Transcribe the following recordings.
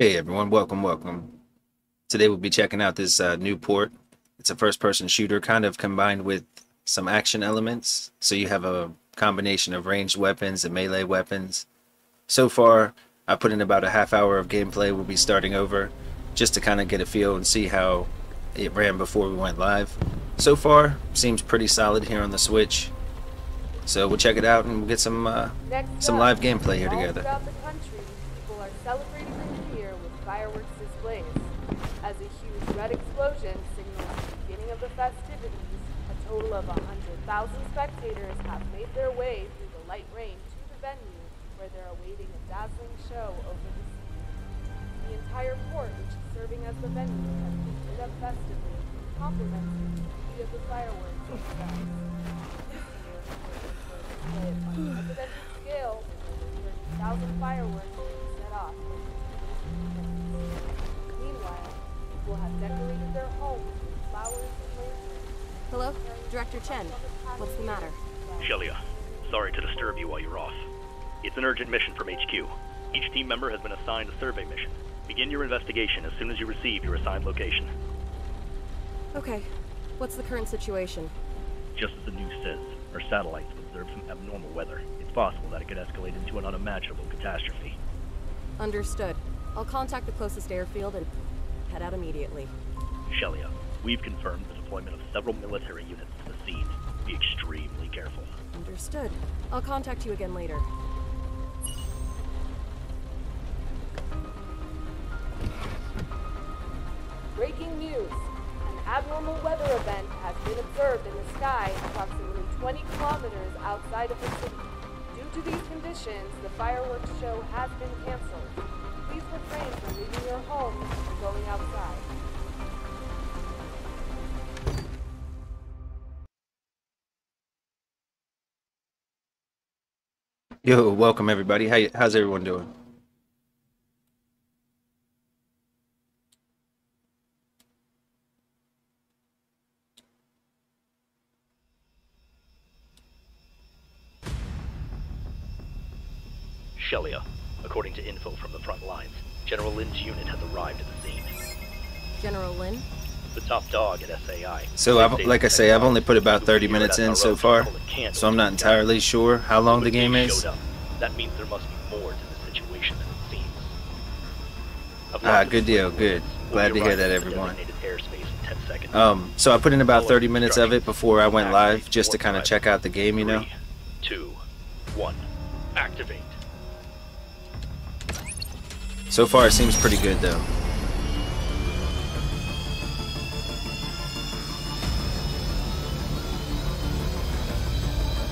Hey everyone, welcome, welcome. Today we'll be checking out this uh, new port. It's a first-person shooter, kind of combined with some action elements. So you have a combination of ranged weapons and melee weapons. So far, I put in about a half hour of gameplay. We'll be starting over just to kind of get a feel and see how it ran before we went live. So far, seems pretty solid here on the Switch. So we'll check it out and we'll get some uh, some live gameplay here together. Red explosion signals the beginning of the festivities, a total of 100,000 spectators have made their way through the light rain to the venue where they're awaiting a dazzling show over the sea. The entire port, which is serving as the venue, has been lit up festively, complementing the of the fireworks themselves. This year, we're display at unprecedented scale with 30,000 fireworks people have decorated their homes with flowers and lanterns. Hello? Director Chen. What's the matter? Shelia, sorry to disturb you while you're off. It's an urgent mission from HQ. Each team member has been assigned a survey mission. Begin your investigation as soon as you receive your assigned location. Okay. What's the current situation? Just as the news says, our satellites have observed some abnormal weather. It's possible that it could escalate into an unimaginable catastrophe. Understood. I'll contact the closest airfield and head out immediately. Shelia, we've confirmed the deployment of several military units to the scene. Be extremely careful. Understood. I'll contact you again later. Breaking news. An abnormal weather event has been observed in the sky approximately 20 kilometers outside of the city. Due to these conditions, the fireworks show has been canceled. Please refrain from leaving your homes and going outside. Yo, welcome everybody. How y- how's everyone doing? Shelia, according to info from the front lines, General Lin's unit has arrived at the scene. General Lin? The top dog at SAI. So, I've, like I say, I've only put about 30 minutes in so far, so I'm not entirely sure how long the game is. That means there must be more to the situation than it seems. Ah, good deal, good. Glad to hear that, everyone. designated airspace in 10 seconds. Um, so I put in about 30 minutes of it before I went live, just to kind of check out the game, you know. Two, one, Activate. So far, it seems pretty good though.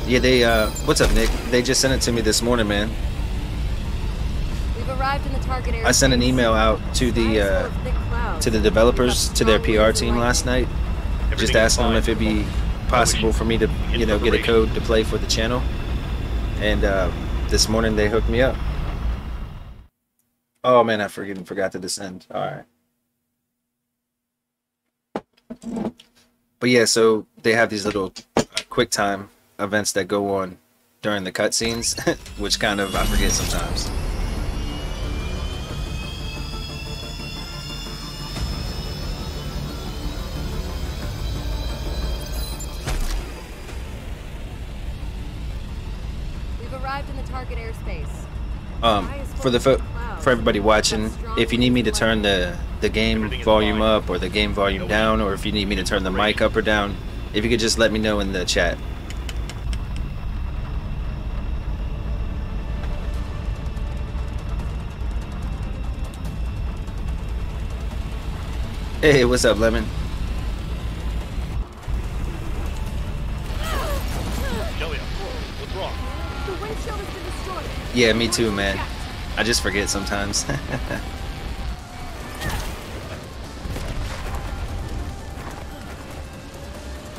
Yeah, they, uh, what's up, Nick? They just sent it to me this morning, man. We've arrived in the target area. I sent an email out to the, uh, to the developers, to their PR team last night, just Everything is asking them if it'd be possible for me to, you know, get a code to play for the channel. And uh, this morning they hooked me up. Oh man, I forget forgot to descend. All right. But yeah, so they have these little uh, quick time events that go on during the cutscenes, which kind of I forget sometimes. We've arrived in the target airspace. Um, for the fo- for everybody watching, if you need me to turn the the game volume up or the game volume down, or if you need me to turn the mic up or down, if you could just let me know in the chat. Hey, what's up, Lemon? Shelia, what's wrong? The windshield has been destroyed. Yeah, me too, man. I just forget sometimes.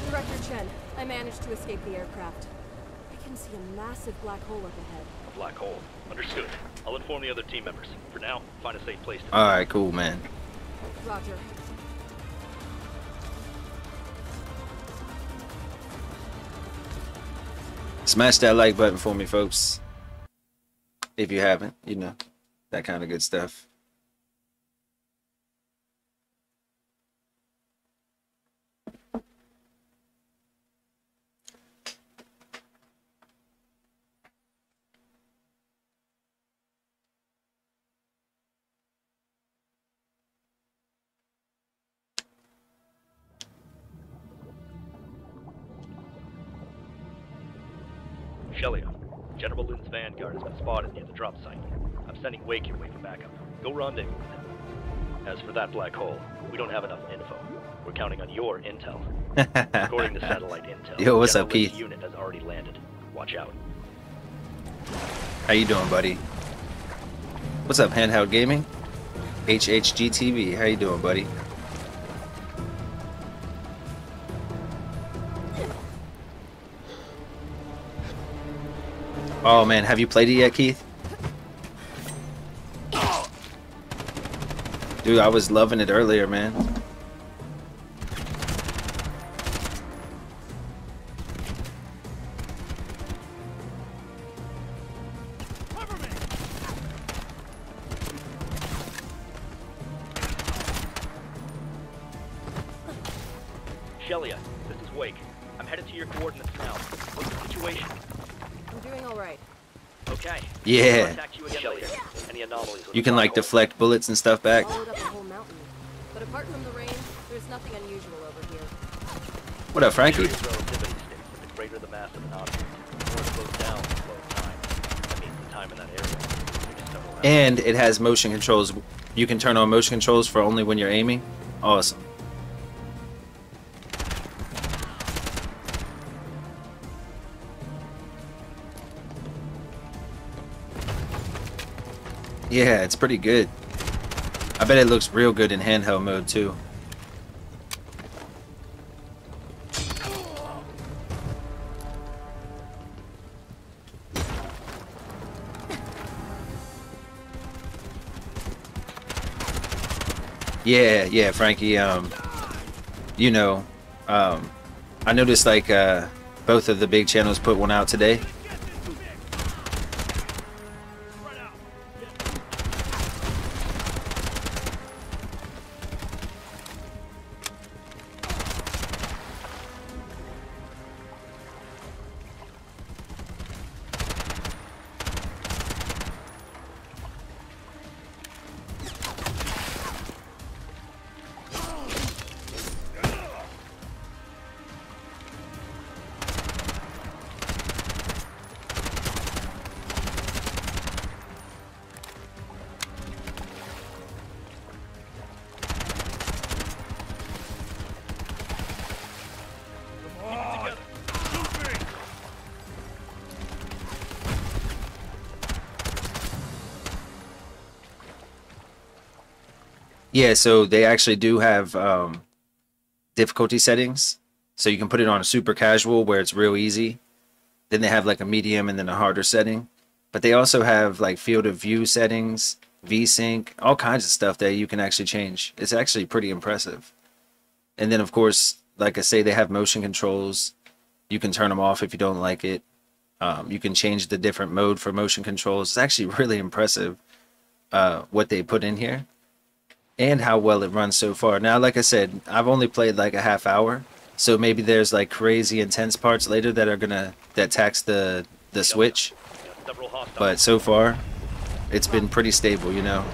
Director Chen, I managed to escape the aircraft. I can see a massive black hole up ahead. A black hole. Understood. I'll inform the other team members. For now, find a safe place to All right, cool, man. Roger. Smash that like button for me, folks. If you haven't, you know, that kind of good stuff. Go rendezvous. As for that black hole, we don't have enough info. We're counting on your intel. According to satellite intel, Yo, what's up, Keith? unit has already landed. Watch out. How you doing, buddy? What's up, Handheld Gaming? HHGTV, how you doing, buddy? Oh man, have you played it yet, Keith? Dude, I was loving it earlier, man. Shelia, this is Wake. I'm headed to your coordinates now. What's the situation? I'm doing all right. Okay. Yeah. You again. Any anomalies You can like deflect bullets and stuff back. Is several hours. And it has motion controls. You can turn on motion controls for only when you're aiming. Awesome. Yeah, it's pretty good. I bet it looks real good in handheld mode too. Yeah, yeah, Frankie. Um, you know, um, I noticed like uh, both of the big channels put one out today. Yeah, so they actually do have um, difficulty settings. So you can put it on a super casual where it's real easy. Then they have like a medium and then a harder setting. But they also have like field of view settings, VSync, all kinds of stuff that you can actually change. It's actually pretty impressive. And then of course, like I say, they have motion controls. You can turn them off if you don't like it. Um, you can change the different mode for motion controls. It's actually really impressive uh, what they put in here and how well it runs so far. Now, like I said, I've only played like a half hour, so maybe there's like crazy intense parts later that are gonna that tax the the switch. We got several hostiles. But so far, it's been pretty stable, you know.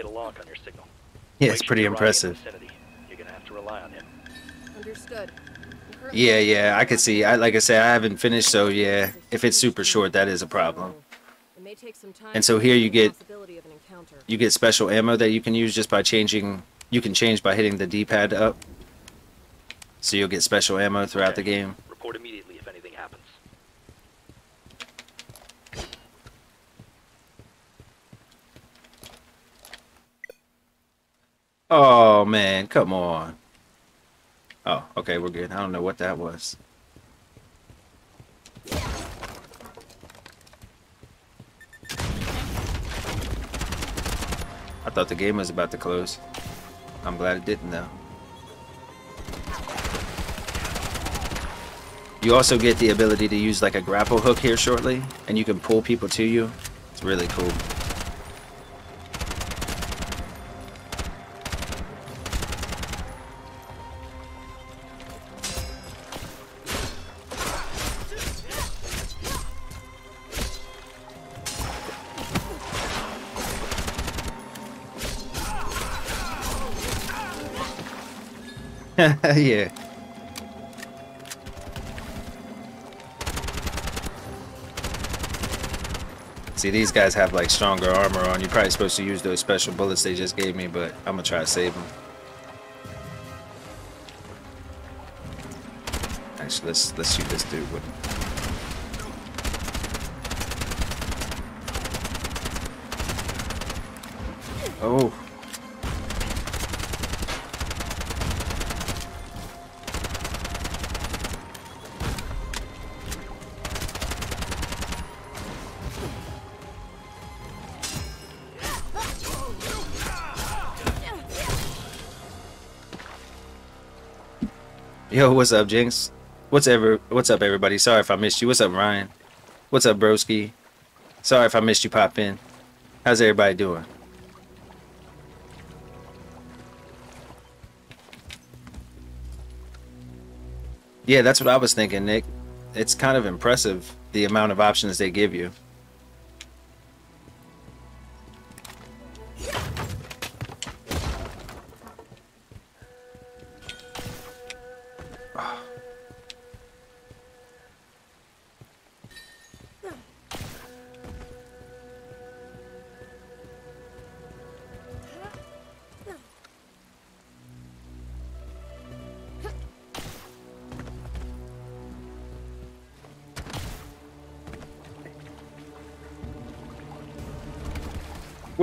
Get a lock on your signal. Yeah, it's should pretty be arriving in the impressive. You're gonna have to rely on him. Understood. Yeah, yeah, I could see. I like I said, I haven't finished, so yeah, if it's super short, that is a problem. It may take some time And so here you get- possibility of an encounter. You get special ammo that you can use just by changing. You can change by hitting the D-pad up. So you'll get special ammo throughout the game. Report immediately if anything happens. Oh man, come on. Oh, okay, we're good. I don't know what that was. I thought the game was about to close. I'm glad it didn't though. You also get the ability to use like a grapple hook here shortly, and you can pull people to you. It's really cool. yeah. See, these guys have like stronger armor on. You're probably supposed to use those special bullets they just gave me, but I'm gonna try to save them. Actually, let's let's shoot this dude with. Oh. Yo, what's up, Jinx? What's ever what's up everybody? Sorry if I missed you. What's up, Ryan? What's up, Broski? Sorry if I missed you pop in. How's everybody doing? Yeah, that's what I was thinking, Nick. It's kind of impressive the amount of options they give you.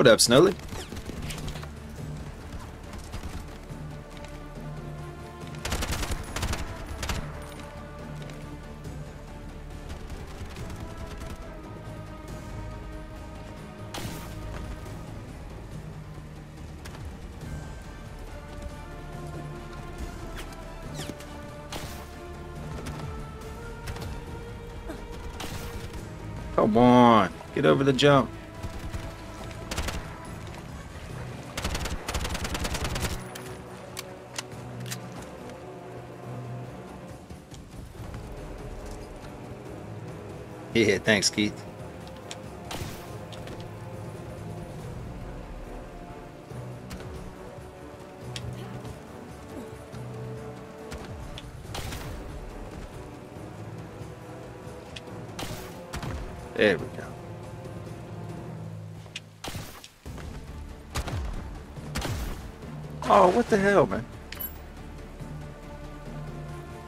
What up, Snowly? Come on, get over the jump. Thanks, Keith. There we go. Oh, what the hell, man?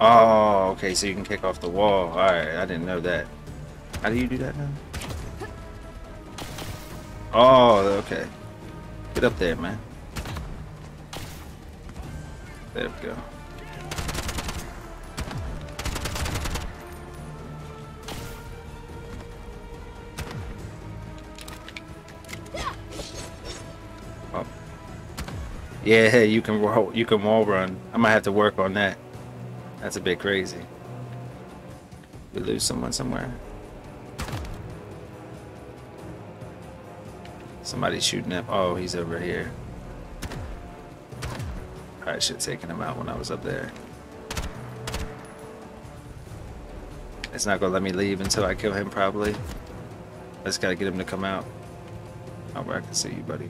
Oh, okay, so you can kick off the wall. Alright, I didn't know that. How do you do that now? Oh, okay. Get up there, man. There we go. Oh. Yeah, you can roll, you can wall run. I might have to work on that. That's a bit crazy. We lose someone somewhere. Somebody's shooting up. Oh, he's over here. I should have taken him out when I was up there. It's not gonna let me leave until I kill him, probably. I just gotta get him to come out. Oh, I can see you, buddy.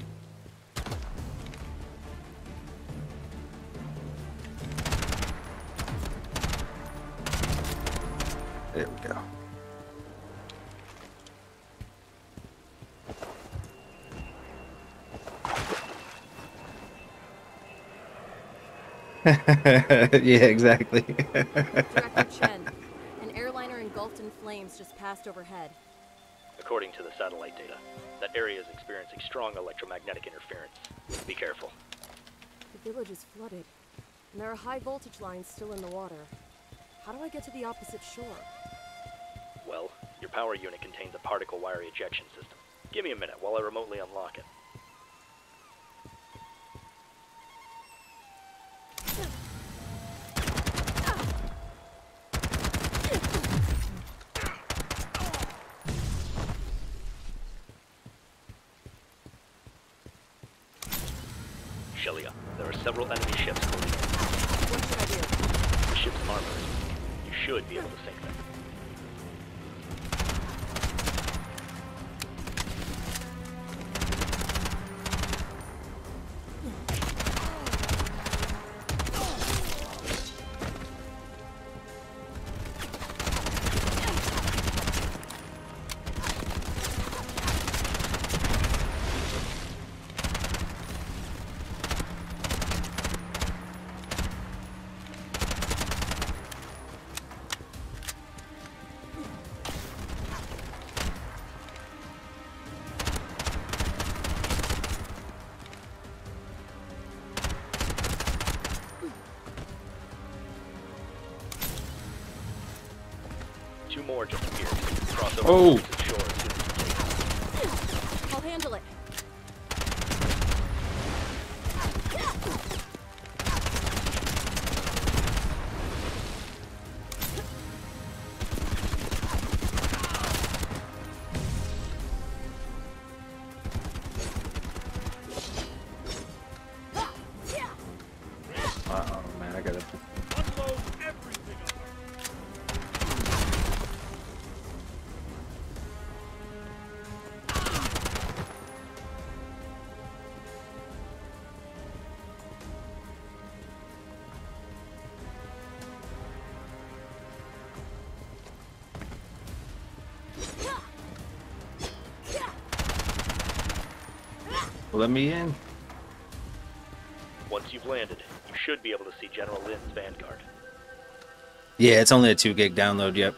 yeah, exactly. Director Chen, an airliner engulfed in flames just passed overhead. According to the satellite data, that area is experiencing strong electromagnetic interference. Be careful. The village is flooded, and there are high voltage lines still in the water. How do I get to the opposite shore? Well, your power unit contains a particle wire ejection system. Give me a minute while I remotely unlock it. Oh. Let me in. Once you've landed, you should be able to see General Lin's Vanguard. Yeah, it's only a two gig download. Yep.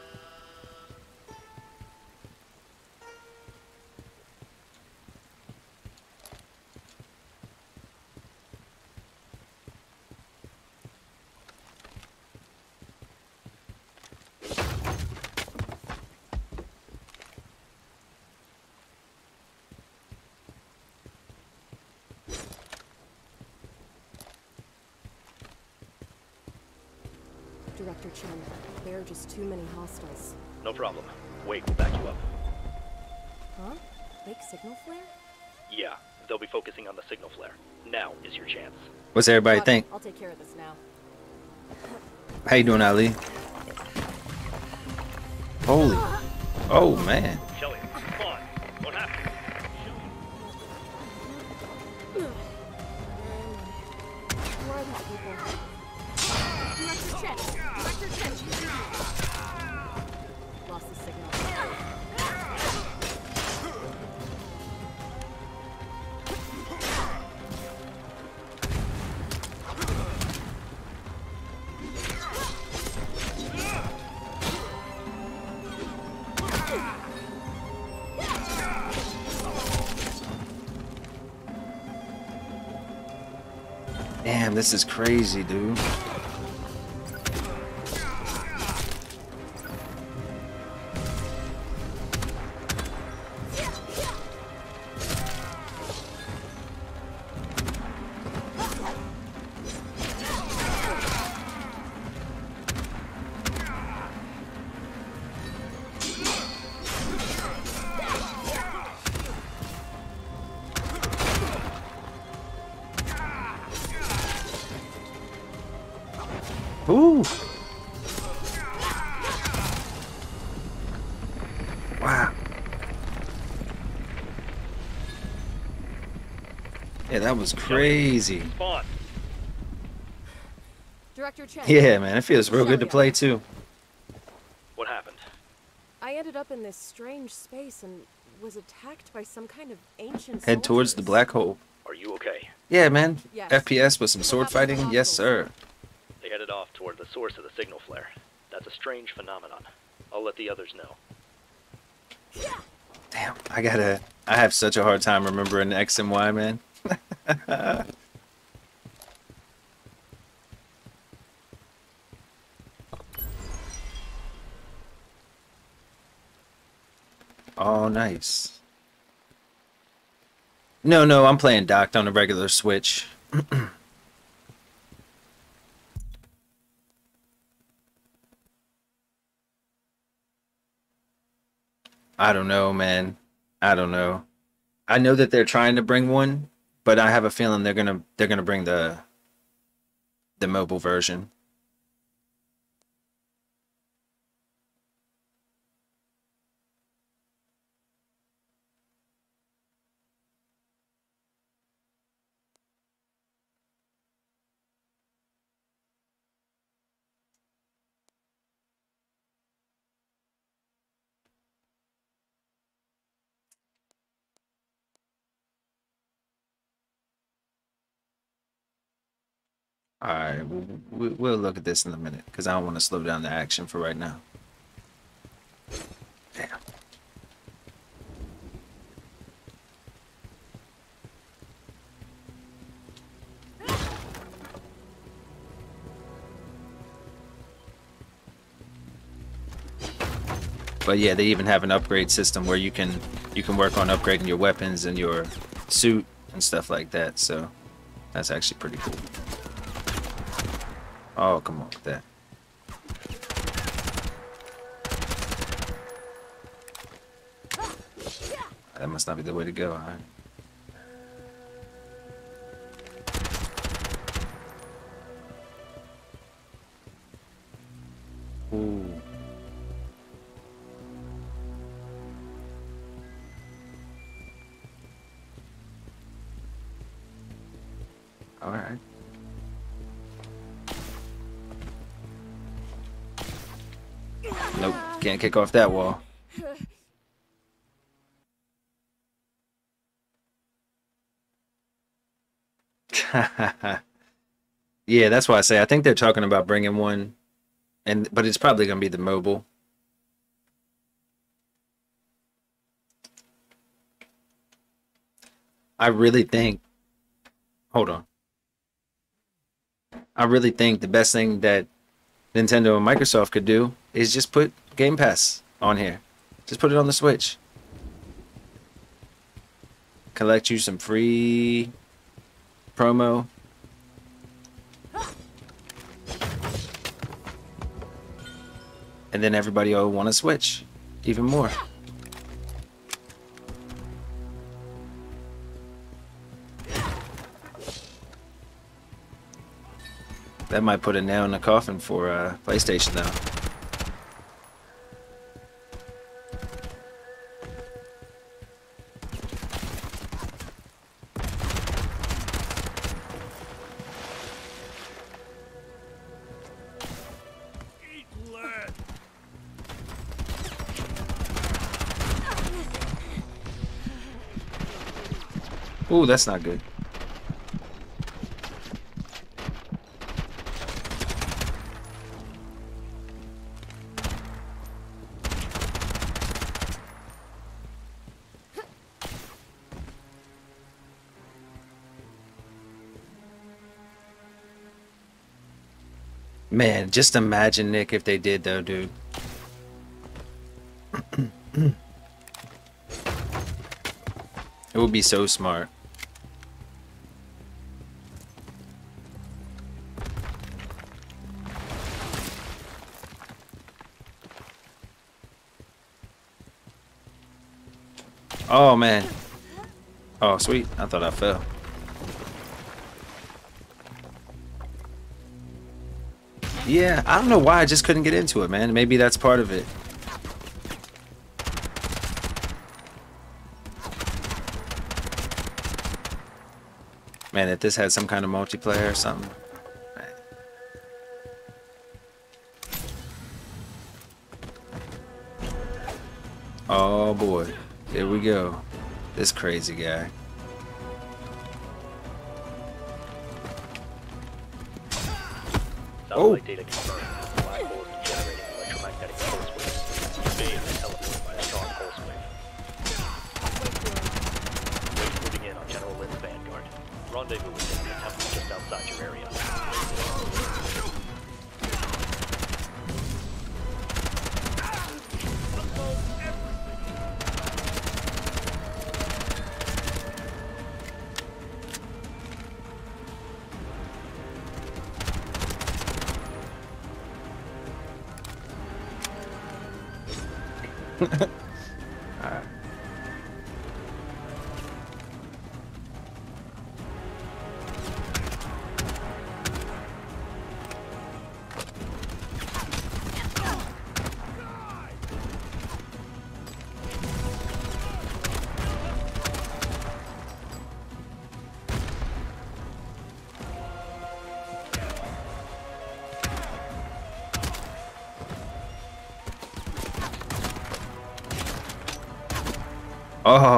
What's everybody think? I'll take care of this now. How you doing, Ali? Holy. Oh man. Damn, this is crazy, dude. That was crazy. Spawn. Director Chen. Yeah, man, it feels real good to play too. What happened? I ended up in this strange space and was attacked by some kind of ancient Head towards the black hole. Are you okay? Yeah, man. Yes. FPS with some sword What happened to fighting. Yes, sir. They headed off toward the source of the signal flare. That's a strange phenomenon. I'll let the others know. Damn, I gotta. I have such a hard time remembering X and Y, man. oh, nice. No, no, I'm playing docked on a regular Switch. I don't know, man. I don't know. I know that they're trying to bring one, but I have a feeling they're gonna they're gonna bring the the mobile version. All right, we, we'll look at this in a minute because I don't want to slow down the action for right now. Damn. But yeah, they even have an upgrade system where you can you can work on upgrading your weapons and your suit and stuff like that. So that's actually pretty cool. Oh, come on with that. Must not be the way to go, alright. Ooh. Alright. Nope, can't kick off that wall. yeah, that's why I say I think they're talking about bringing one, and but it's probably gonna be the mobile. I really think. Hold on. I really think the best thing that Nintendo and Microsoft could do is just put Game Pass on here. Just put it on the Switch. Collect you some free promo. And then everybody will want to switch even more. That might put a nail in the coffin for uh, PlayStation though. Ooh, that's not good. Man, just imagine, Nick, if they did, though, dude. it would be so smart. Oh, man. Oh, sweet. I thought I fell. Yeah, I don't know why I just couldn't get into it, man. Maybe that's part of it. Man, if this had some kind of multiplayer or something. This crazy guy. Oh.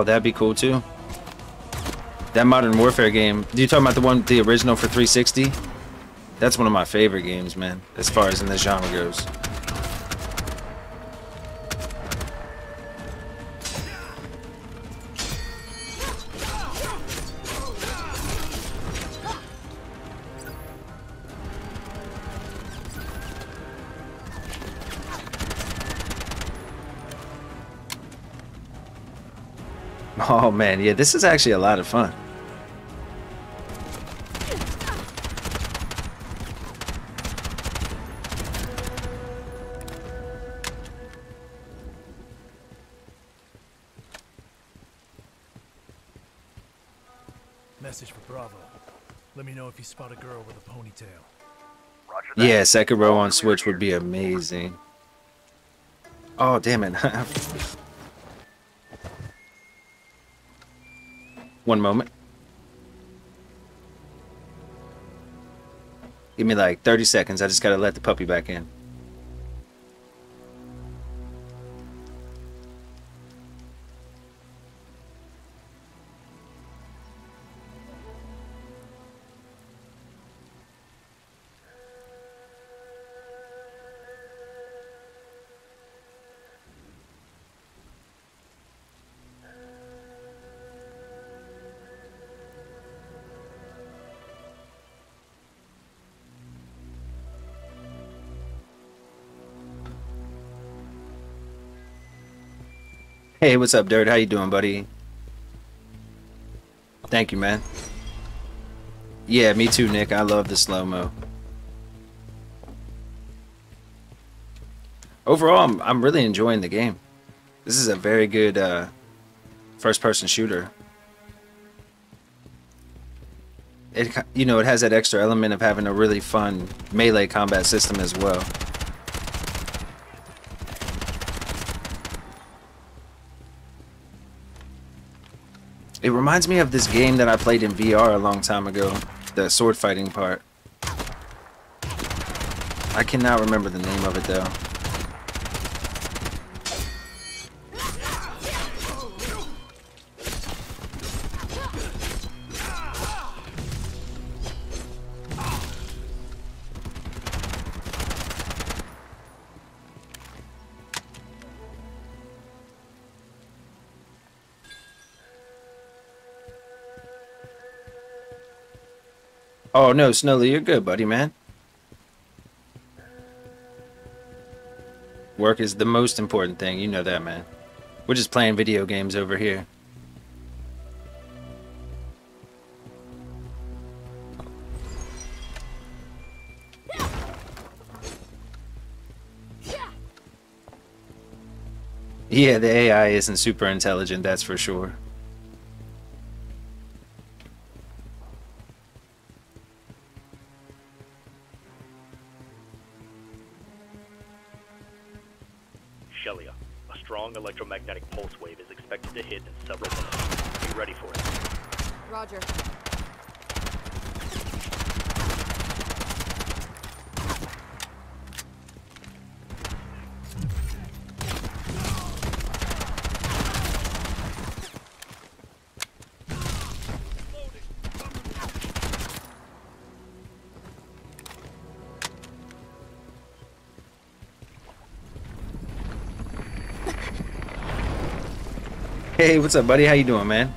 Oh, that'd be cool too. That Modern Warfare game. Do you talking about the one, the original for 360? That's one of my favorite games, man. As far as in this genre goes. Man, yeah, this is actually a lot of fun. Message for Bravo. Let me know if you spot a girl with a ponytail. Yeah, second row on Switch would be amazing. Oh, damn it. One moment. Give me like 30 seconds. I just gotta let the puppy back in. Hey, what's up, Dirt? How you doing, buddy? Thank you, man. Yeah, me too, Nick. I love the slow-mo. Overall, I'm, I'm really enjoying the game. This is a very good uh, first-person shooter. It, you know, it has that extra element of having a really fun melee combat system as well. It reminds me of this game that I played in VR a long time ago, the sword fighting part. I cannot remember the name of it though. Oh no, Snowly, you're good, buddy, man. Work is the most important thing, you know that, man. We're just playing video games over here. Yeah, the AI isn't super intelligent, that's for sure. Hey, what's up, buddy? How you doing, man?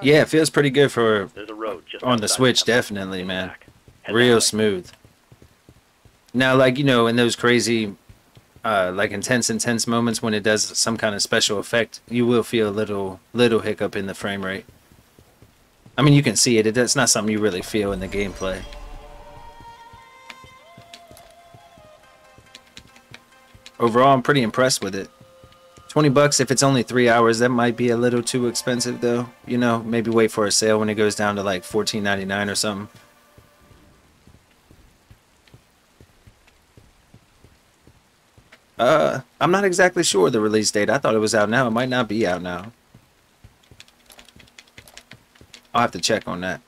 Yeah, it feels pretty good for There's road just on the Switch, definitely, man. Back. Head that Real smooth. Now, like, you know, in those crazy, uh, like intense, intense moments when it does some kind of special effect, you will feel a little, little hiccup in the frame rate. I mean, you can see it. it it's not something you really feel in the gameplay. Overall, I'm pretty impressed with it. 20 bucks if it's only three hours, that might be a little too expensive though. You know, maybe wait for a sale when it goes down to like $14.99 or something. Uh, I'm not exactly sure the release date. I thought it was out now. It might not be out now. I'll have to check on that.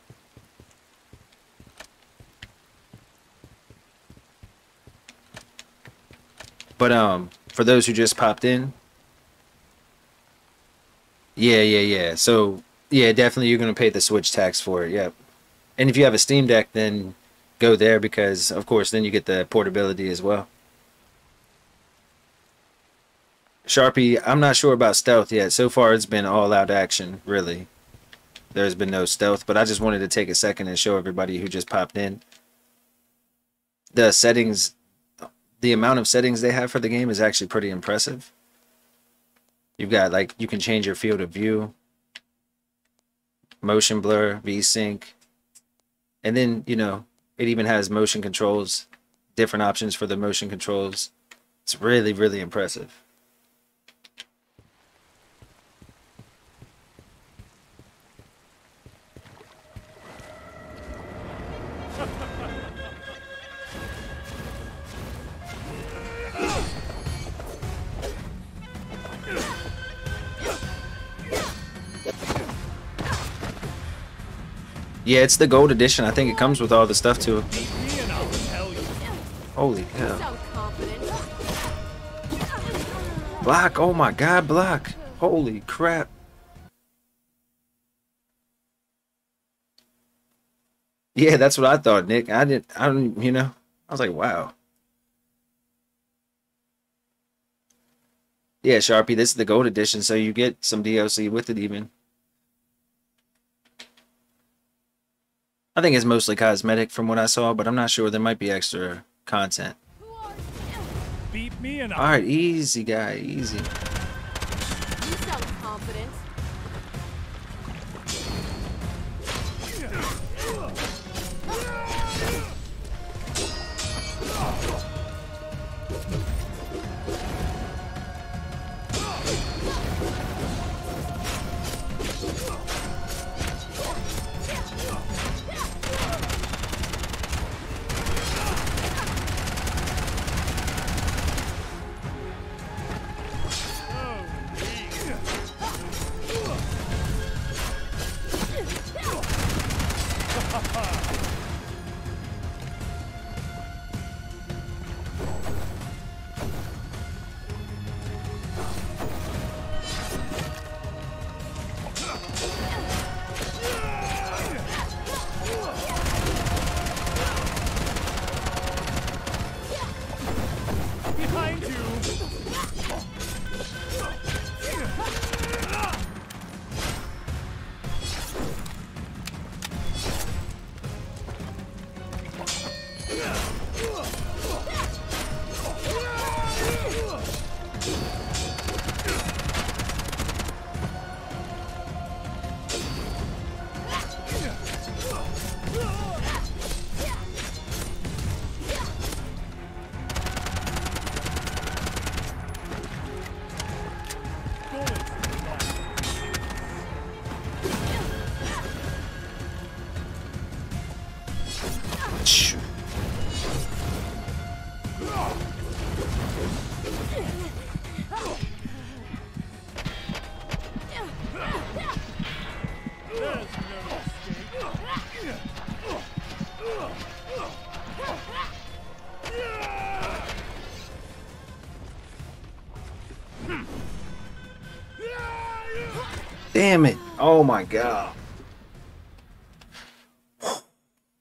But um, for those who just popped in, yeah, yeah, yeah. So yeah, definitely you're gonna pay the Switch tax for it. Yep. And if you have a Steam Deck, then go there because of course then you get the portability as well. Sharpie, I'm not sure about stealth yet. So far, it's been all out action, really. There's been no stealth, but I just wanted to take a second and show everybody who just popped in. The settings, the amount of settings they have for the game is actually pretty impressive. You've got, like, you can change your field of view, motion blur, VSync, and then, you know, it even has motion controls, different options for the motion controls. It's really, really impressive. Yeah, it's the gold edition. I think it comes with all the stuff too. Holy cow. Block. Oh my god, block. Holy crap. Yeah, that's what I thought, Nick. I didn't I don't you know. I was like, wow. Yeah, Sharpie, this is the gold edition, so you get some DLC with it even. I think it's mostly cosmetic from what I saw, but I'm not sure there might be extra content. Beat me and Alright, easy guy, easy. Oh my god.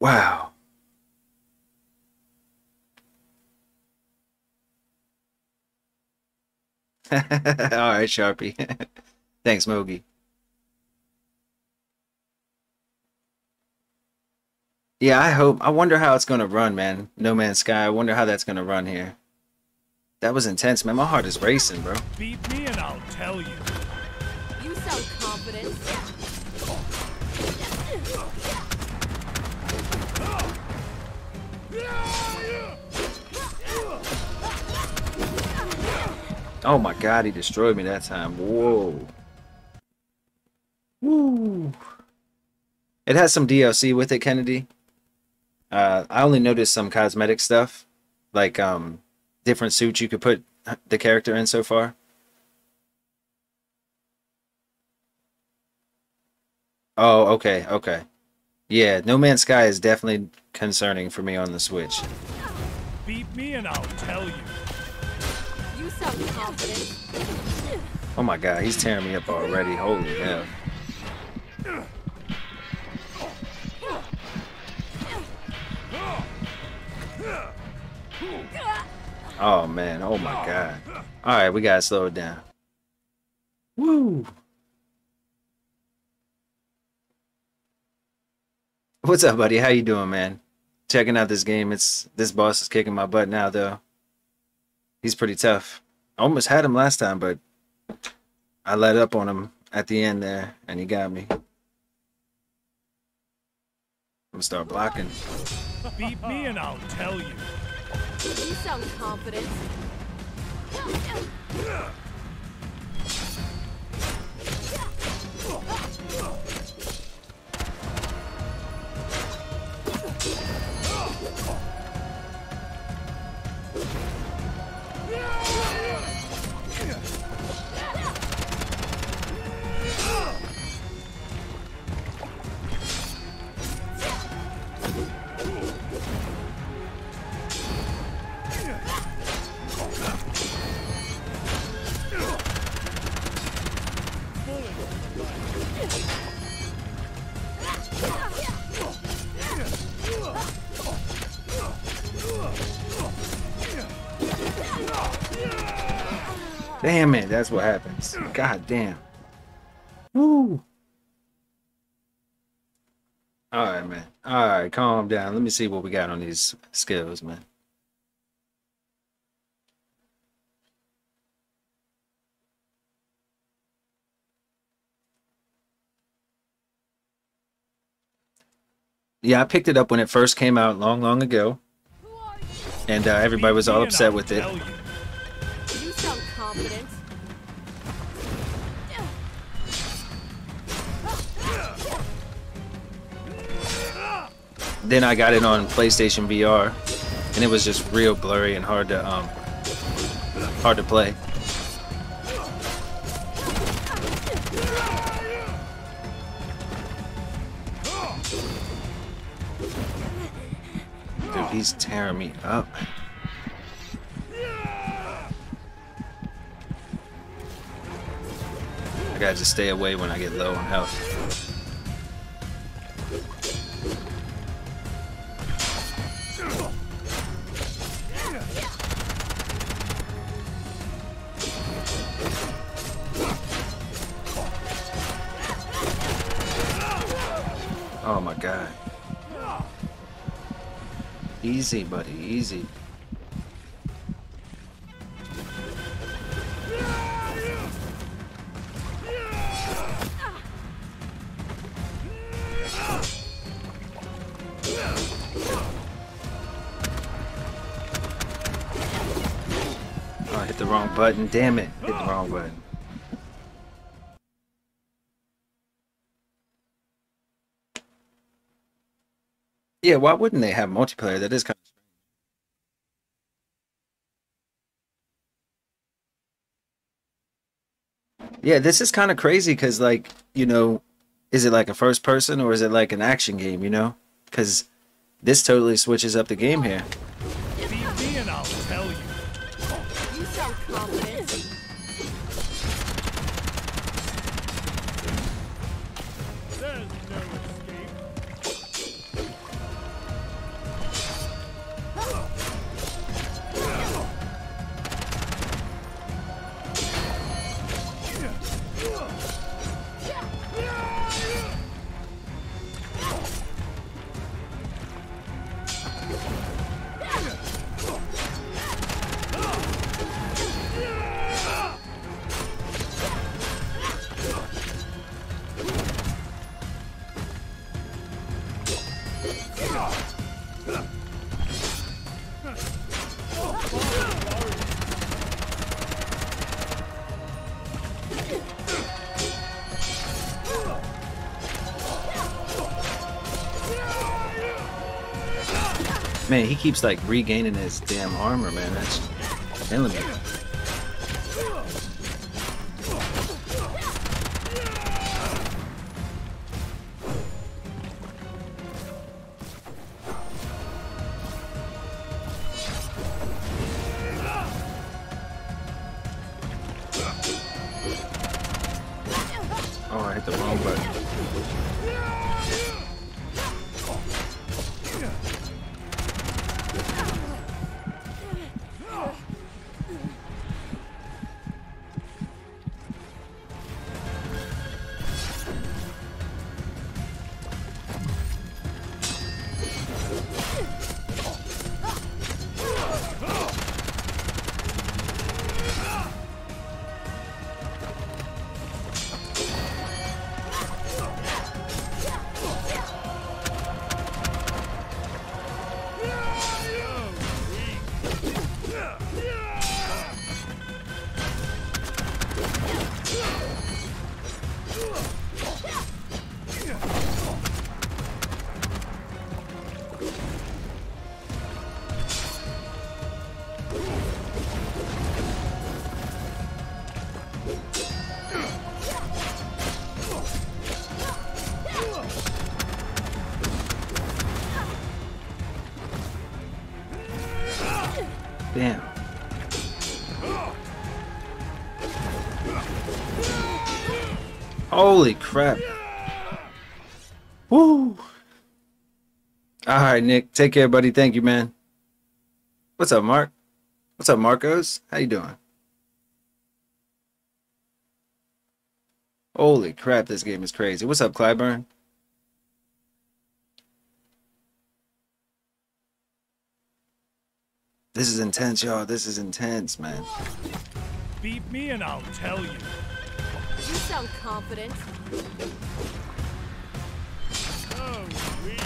Wow. All right, Sharpie. Thanks, Mogi. Yeah, I hope. I wonder how it's going to run, man. No Man's Sky. I wonder how that's going to run here. That was intense, man. My heart is racing, bro. Beat me and I'll tell you. You sound confident. Oh my god, he destroyed me that time. Whoa. Woo. It has some DLC with it, Kennedy. Uh, I only noticed some cosmetic stuff, like um, different suits you could put the character in so far. Oh, okay, okay. Yeah, No Man's Sky is definitely concerning for me on the Switch. Beat me and I'll tell you. You Oh my god, he's tearing me up already. Holy hell. Oh man, oh my god. Alright, we gotta slow it down. Woo! What's up, buddy? How you doing, man? Checking out this game. It's this boss is kicking my butt now though. He's pretty tough. I almost had him last time, but I let up on him at the end there, and he got me. I'm gonna start blocking. Beat me and I'll tell you. You sound confident. Damn it, that's what happens. God damn. Woo. Alright, man. Alright, calm down. Let me see what we got on these skills, man. Yeah, I picked it up when it first came out long, long ago. And uh, everybody was all upset with it. Then I got it on PlayStation VR, and it was just real blurry and hard to um hard to play. Dude, he's tearing me up. I gotta just stay away when I get low on health. Oh my god. Easy, buddy, easy. The wrong button. Damn it. Hit the wrong button. Yeah, why wouldn't they have multiplayer? That is kind of Yeah, this is kind of crazy because, like, you know, is it like a first person or is it like an action game, you know? Because this totally switches up the game here. Man, he keeps like regaining his damn armor, man. That's killing me. Holy crap. Woo. All right, Nick. Take care, buddy. Thank you, man. What's up, Mark? What's up, Marcos? How you doing? Holy crap, this game is crazy. What's up, Clyburn? This is intense, y'all. This is intense, man. Beat me and I'll tell you. You sound confident. Oh, weak.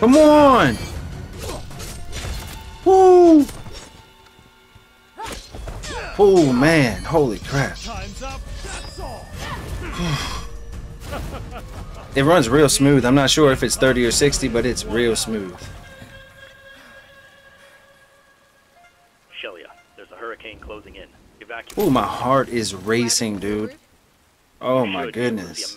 Come on! Woo! Oh man, holy crap. Time's up. That's all. It runs real smooth. I'm not sure if it's 30 or 60, but it's real smooth. Shelia, there's a hurricane closing in. Evacuate. Oh, my heart is racing, dude. Oh my should be able to goodness.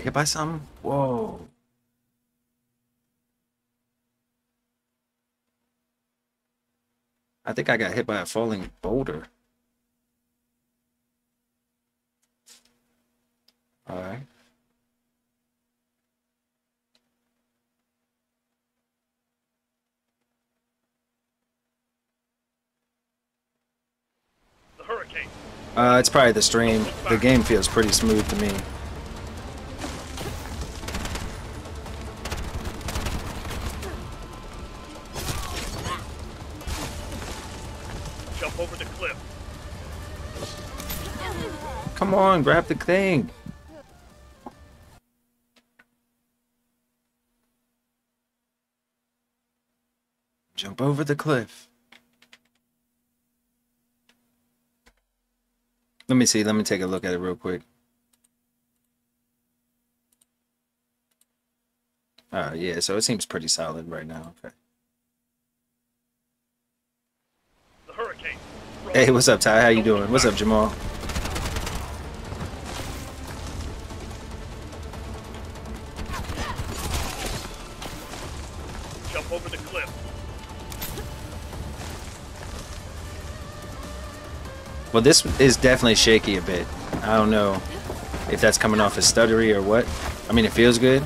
Get hit by something? Whoa. I think I got hit by a falling boulder. Alright. The hurricane. Uh, it's probably the stream. The game feels pretty smooth to me. Come on, grab the thing. Jump over the cliff. Let me see. Let me take a look at it real quick. Uh, yeah, so it seems pretty solid right now. Okay. The hurricane. Hey, what's up, Ty? How you doing? What's up, Jamal? Well, this is definitely shaky a bit. I don't know if that's coming off as stuttery or what. I mean, it feels good,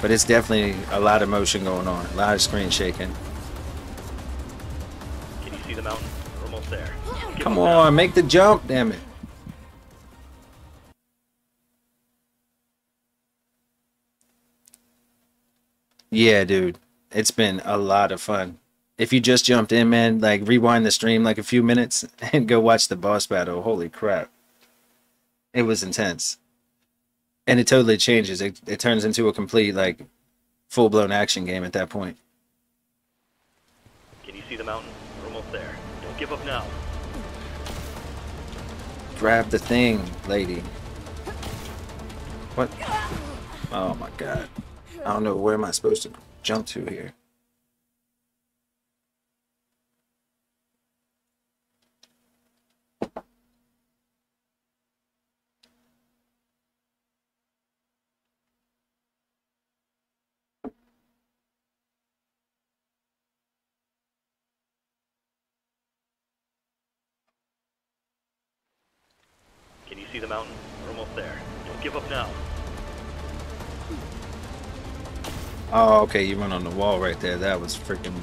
but it's definitely a lot of motion going on, a lot of screen shaking. Can you see the mountain? We're almost there. Give Come on, make the jump, damn it. Yeah, dude, it's been a lot of fun. If you just jumped in, man, like rewind the stream like a few minutes and go watch the boss battle. Holy crap. It was intense. And it totally changes. It, it turns into a complete, like, full blown action game at that point. Can you see the mountain? We're almost there. Don't give up now. Grab the thing, lady. What? Oh my god. I don't know where am I supposed to jump to here. Can you see the mountain? We're almost there. Don't give up now. Oh, okay, you run on the wall right there. That was freaking.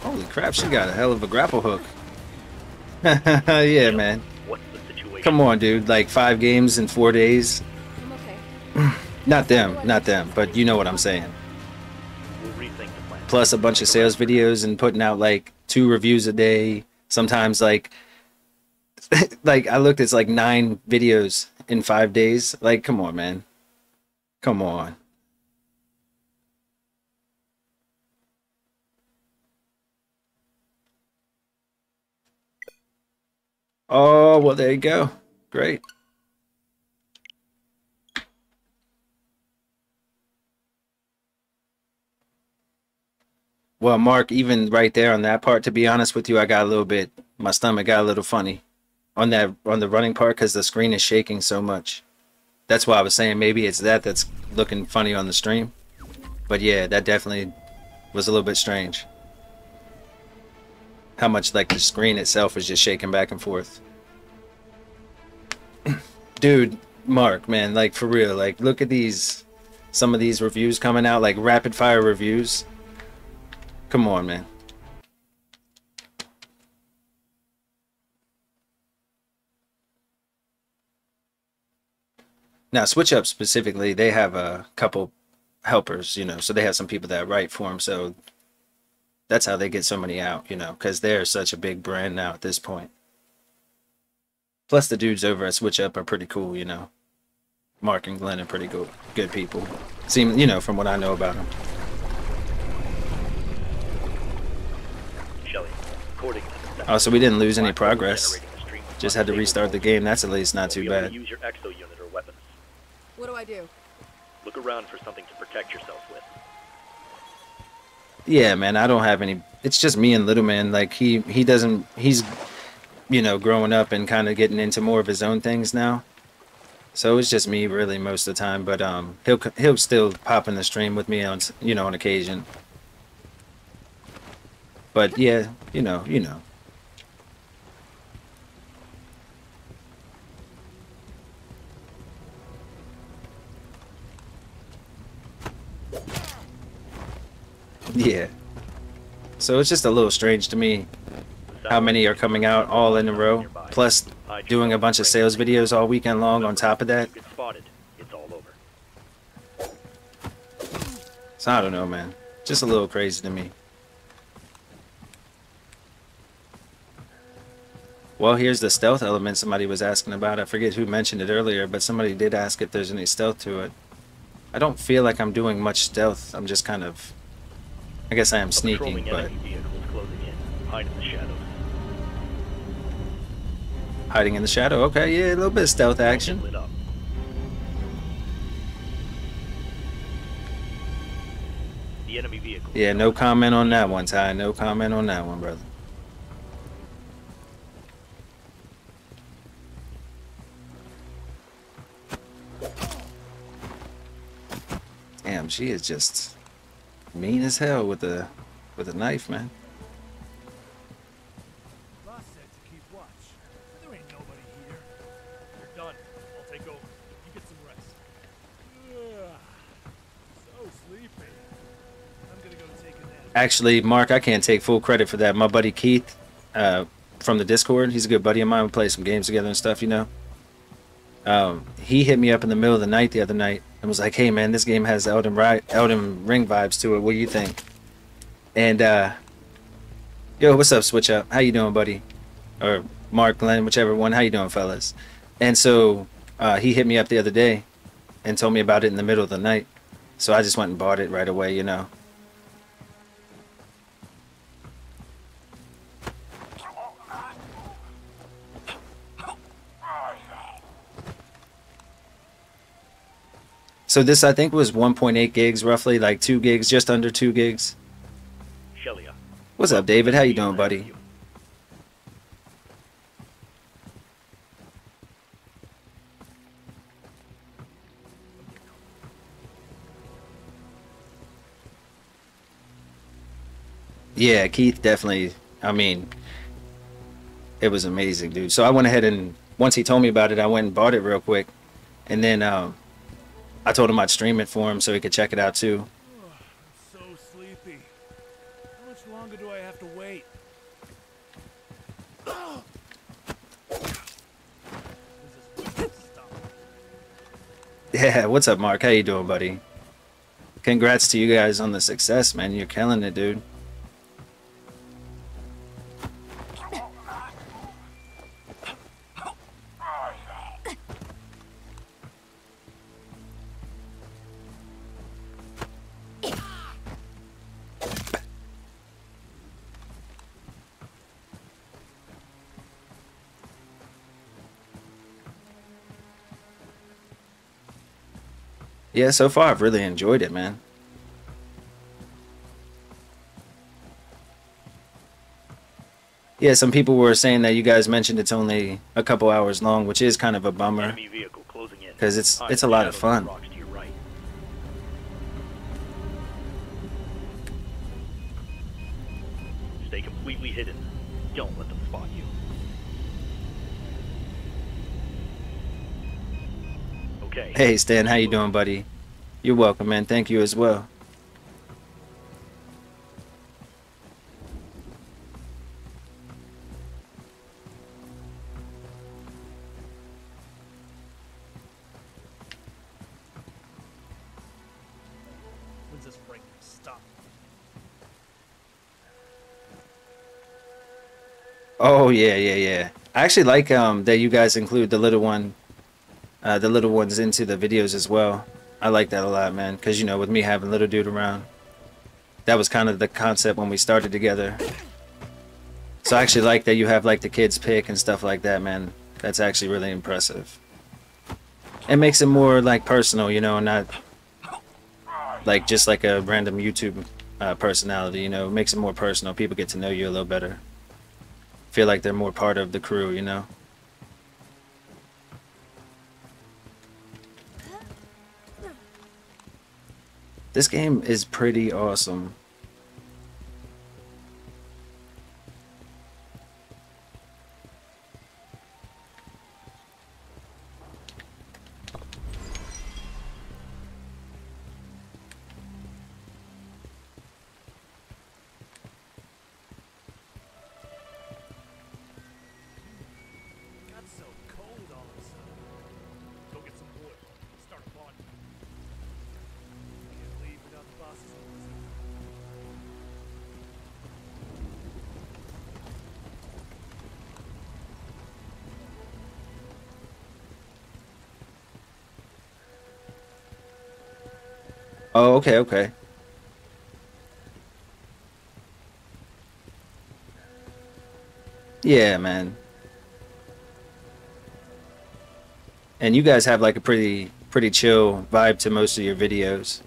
Holy crap, she got a hell of a grapple hook. yeah, man. What's the situation? Come on, dude. Like five games in four days. I'm okay. Not them, not them, but you know what I'm saying. We'll rethink the plan. plus a bunch of sales videos and putting out like two reviews a day sometimes like like i looked it's like nine videos in five days like come on man come on Oh, well, there you go. Great. Well, Mark, even right there on that part, to be honest with you, I got a little bit, my stomach got a little funny on that, on the running part because the screen is shaking so much. That's why I was saying maybe it's that that's looking funny on the stream. But yeah, that definitely was a little bit strange. How much like the screen itself was just shaking back and forth. Dude, Mark, man, like for real, like look at these, some of these reviews coming out, like rapid fire reviews. Come on, man. Now, Switch Up specifically, they have a couple helpers, you know, so they have some people that write for them. So that's how they get so many out, you know, because they're such a big brand now at this point. Plus, the dudes over at Switch Up are pretty cool, you know. Mark and Glenn are pretty good, good people. Seem, you know, from what I know about them. Oh, so we didn't lose any progress. generating a stream of Just had to restart the game. That's at least not too You'll be able bad. to Use your exo unit or weapons. What do I do? Look around for something to protect yourself with. Yeah, man, I don't have any. It's just me and Little Man. Like he he doesn't. He's you know growing up and kind of getting into more of his own things now. So it's just me really most of the time. But um, he'll he'll still pop in the stream with me on you know on occasion. But yeah, you know, you know. Yeah. So it's just a little strange to me how many are coming out all in a row, plus doing a bunch of sales videos all weekend long on top of that. So I don't know, man. Just a little crazy to me. Well, here's the stealth element somebody was asking about. I forget who mentioned it earlier, but somebody did ask if there's any stealth to it. I don't feel like I'm doing much stealth. I'm just kind of. I guess I am sneaking, but enemy vehicle is closing in. The shadows. hiding in the shadow. Okay, yeah, a little bit of stealth action. The enemy vehicle. Yeah, no comment on that one, Ty. No comment on that one, brother. Damn, she is just mean as hell with the with a knife, man. Actually, Mark, I can't take full credit for that. My buddy Keith, uh, from the Discord, he's a good buddy of mine. We play some games together and stuff, you know. Um, he hit me up in the middle of the night the other night and was like, "Hey, man, this game has Elden, Ri- Elden Ring vibes to it. What do you think?" And uh, yo, what's up, Switch Up? How you doing, buddy? Or Mark, Glenn, whichever one. How you doing, fellas? And so uh, he hit me up the other day and told me about it in the middle of the night. So I just went and bought it right away, you know. So this I think was 1.8 gigs, roughly like two gigs, just under two gigs. Shelia. What's up, David? How you doing, buddy? Yeah, Keith definitely. I mean, it was amazing, dude. So I went ahead and once he told me about it, I went and bought it real quick, and then um, I told him I'd stream it for him so he could check it out too. Oh, so sleepy. How much longer do I have to wait? This is wasting stuff. Yeah, what's up, Mark? How you doing, buddy? Congrats to you guys on the success, man. You're killing it, dude. Yeah, so far I've really enjoyed it, man. Yeah, some people were saying that you guys mentioned it's only a couple hours long, which is kind of a bummer. Enemy vehicle closing in. 'Cause it's- it's a lot of fun. Okay. Hey Stan, how you doing, buddy? You're welcome, man. Thank you as well. When's this rain stop? Oh yeah, yeah, yeah. I actually like um that you guys include the little one, uh, the little ones into the videos as well. I like that a lot, man. Cause you know, with me having little dude around, that was kind of the concept when we started together. So I actually like that you have like the kids pick and stuff like that, man. That's actually really impressive. It makes it more like personal, you know, not like just like a random YouTube uh, personality. You know, it makes it more personal. People get to know you a little better feel like they're more part of the crew, you know? This game is pretty awesome. Okay, okay. Yeah, man. And you guys have like a pretty pretty chill vibe to most of your videos.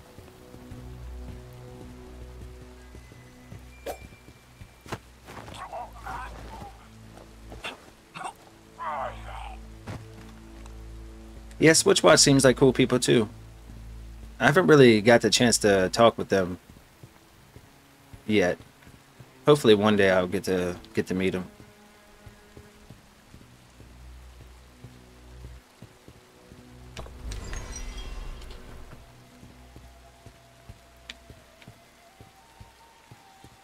Yeah, Switchwatch seems like cool people too. I haven't really got the chance to talk with them yet. Hopefully one day I'll get to get to meet them.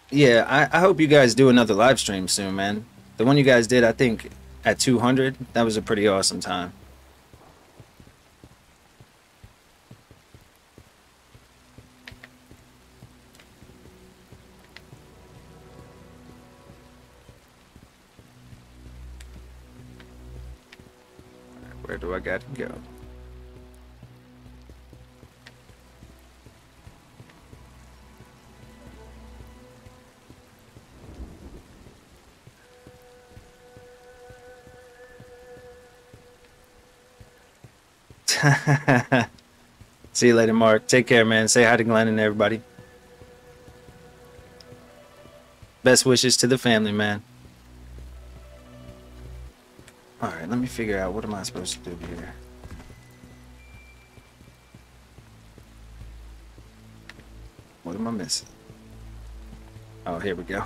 Yeah, I, I hope you guys do another live stream soon, man. The one you guys did, I think, at 200, that was a pretty awesome time. See you later, Mark. Take care, man. Say hi to Glenn and everybody. Best wishes to the family, man. All right, let me figure out what am I supposed to do here. What am I missing? Oh, here we go.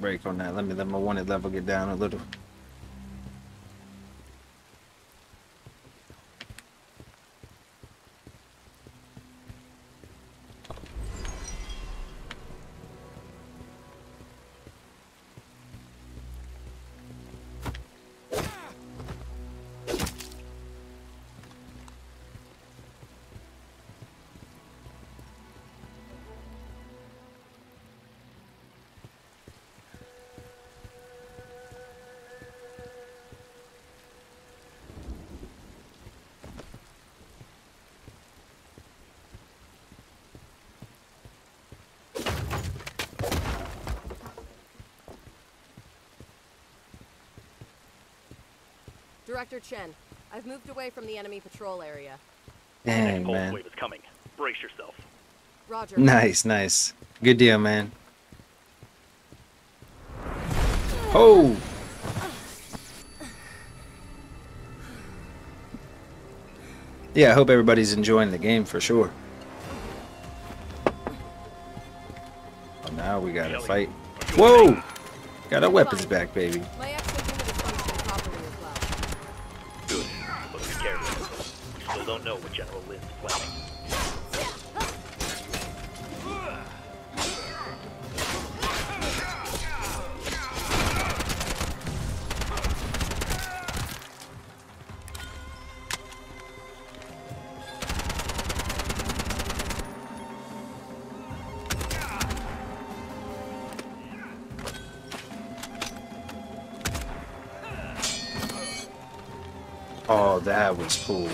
Break on that. Let me let my wanted level get down a little. Director Chen, I've moved away from the enemy patrol area. Dang, Pulse man. wave is coming. Brace yourself. Roger. Nice, nice. Good deal, man. Oh! Yeah, I hope everybody's enjoying the game for sure. Oh, now we gotta fight. Whoa! Got our weapons back, baby. Oh, that was cool.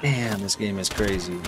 Damn, this game is crazy.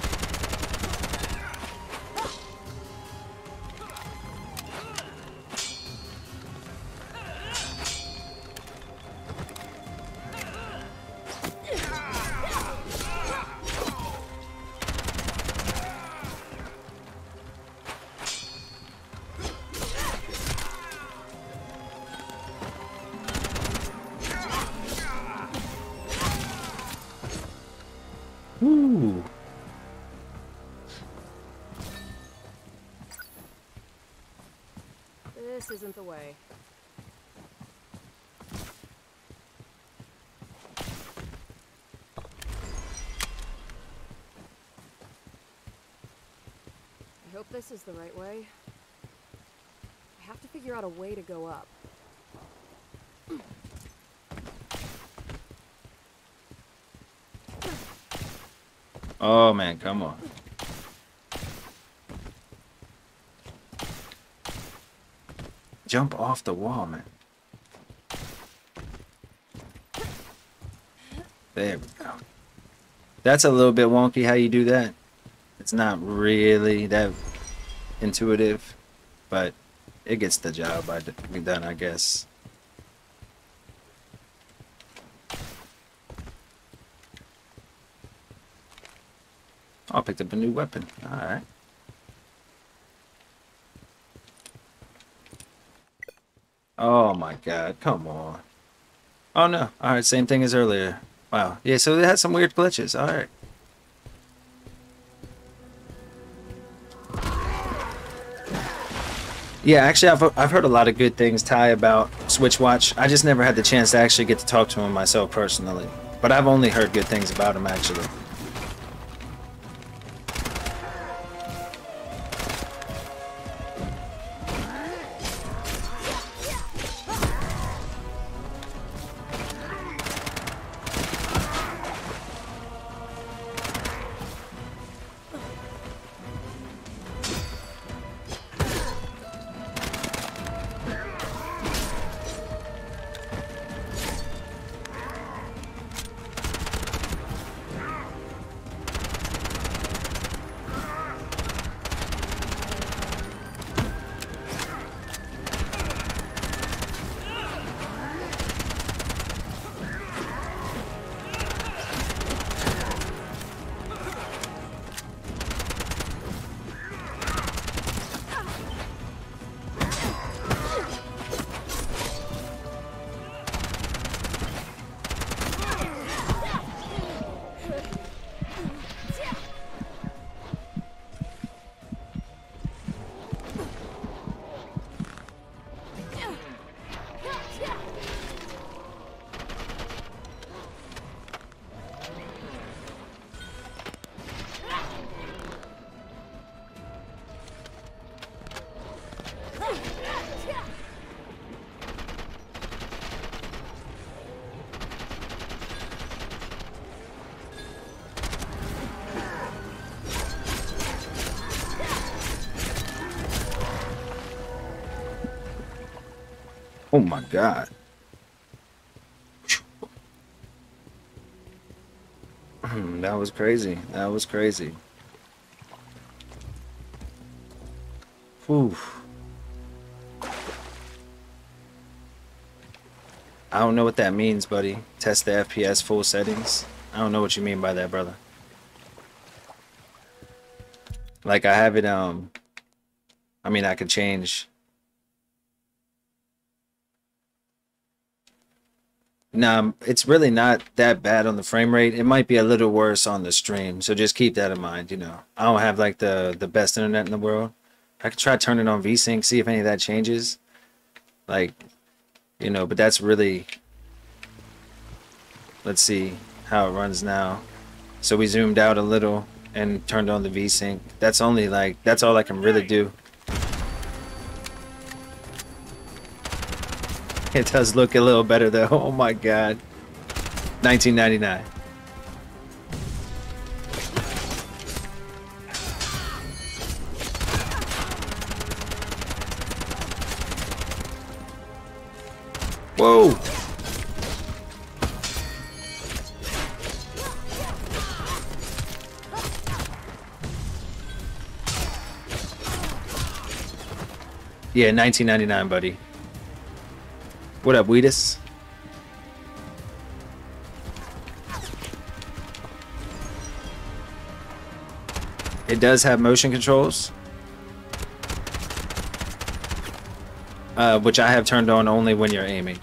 This is the right way. I have to figure out a way to go up. Oh man, come on. Jump off the wall, man. There we go. That's a little bit wonky how you do that. It's not really that intuitive, but it gets the job done, I guess. Oh, I picked up a new weapon. Alright. Oh my god, come on. Oh no. Alright, same thing as earlier. Wow. Yeah, so it had some weird glitches. Alright. Yeah, actually, I've, I've heard a lot of good things, Ty, about Switch Watch. I just never had the chance to actually get to talk to him myself personally. But I've only heard good things about him, actually. God. that was crazy. That was crazy. Whew. I don't know what that means, buddy. Test the FPS full settings. I don't know what you mean by that, brother. Like I have it um I mean I could change Nah, it's really not that bad on the frame rate. It might be a little worse on the stream, so just keep that in mind. You know, I don't have like the the best internet in the world. I could try turning on VSync, see if any of that changes. Like, you know, but that's really. Let's see how it runs now. So we zoomed out a little and turned on the VSync. That's only like that's all I can really do. It does look a little better though. Oh my god. 1999. Whoa! Yeah, 1999, buddy. What up, Weedus? It does have motion controls. Uh, which I have turned on only when you're aiming.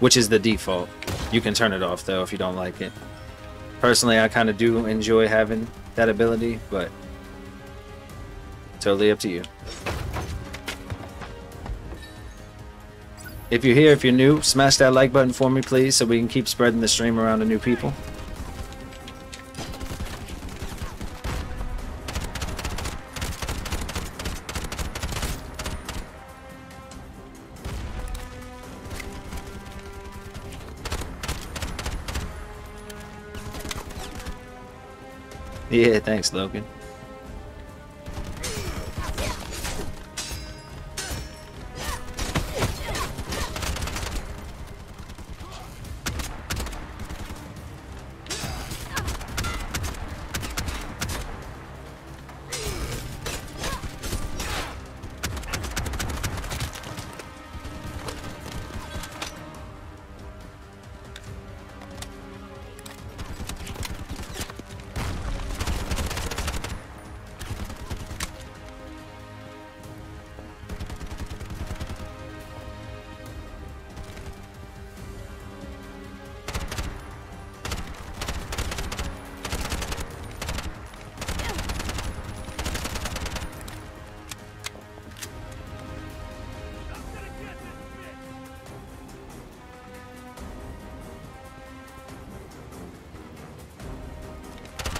Which is the default. You can turn it off though if you don't like it. Personally, I kind of do enjoy having that ability, but totally up to you. If you're here, if you're new, smash that like button for me, please, so we can keep spreading the stream around to new people. Yeah, thanks, Logan.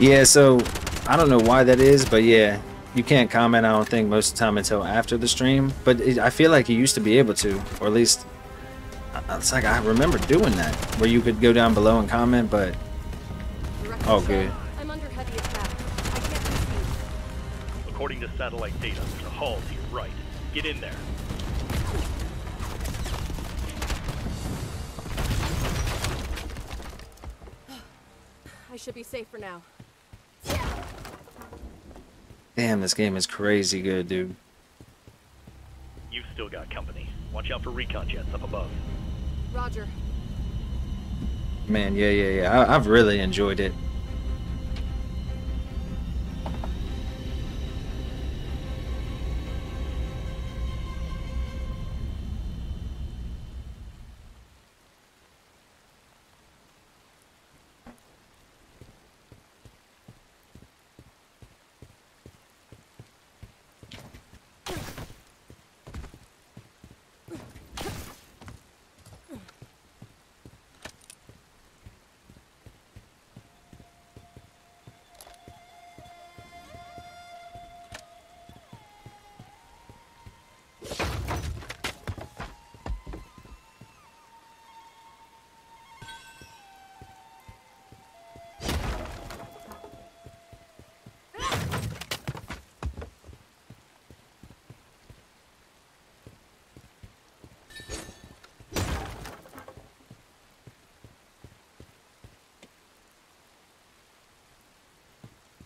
Yeah, so I don't know why that is, but yeah, you can't comment. I don't think most of the time until after the stream. But it, I feel like you used to be able to, or at least it's like I remember doing that, where you could go down below and comment. But oh, good. I'm under heavy attack. I can't receive. According to satellite data, there's a hull to your right. Get in there. I should be safe for now. Damn, this game is crazy good, dude. You've still got company. Watch out for recon jets up above. Roger. Man, yeah, yeah, yeah. I, I've really enjoyed it.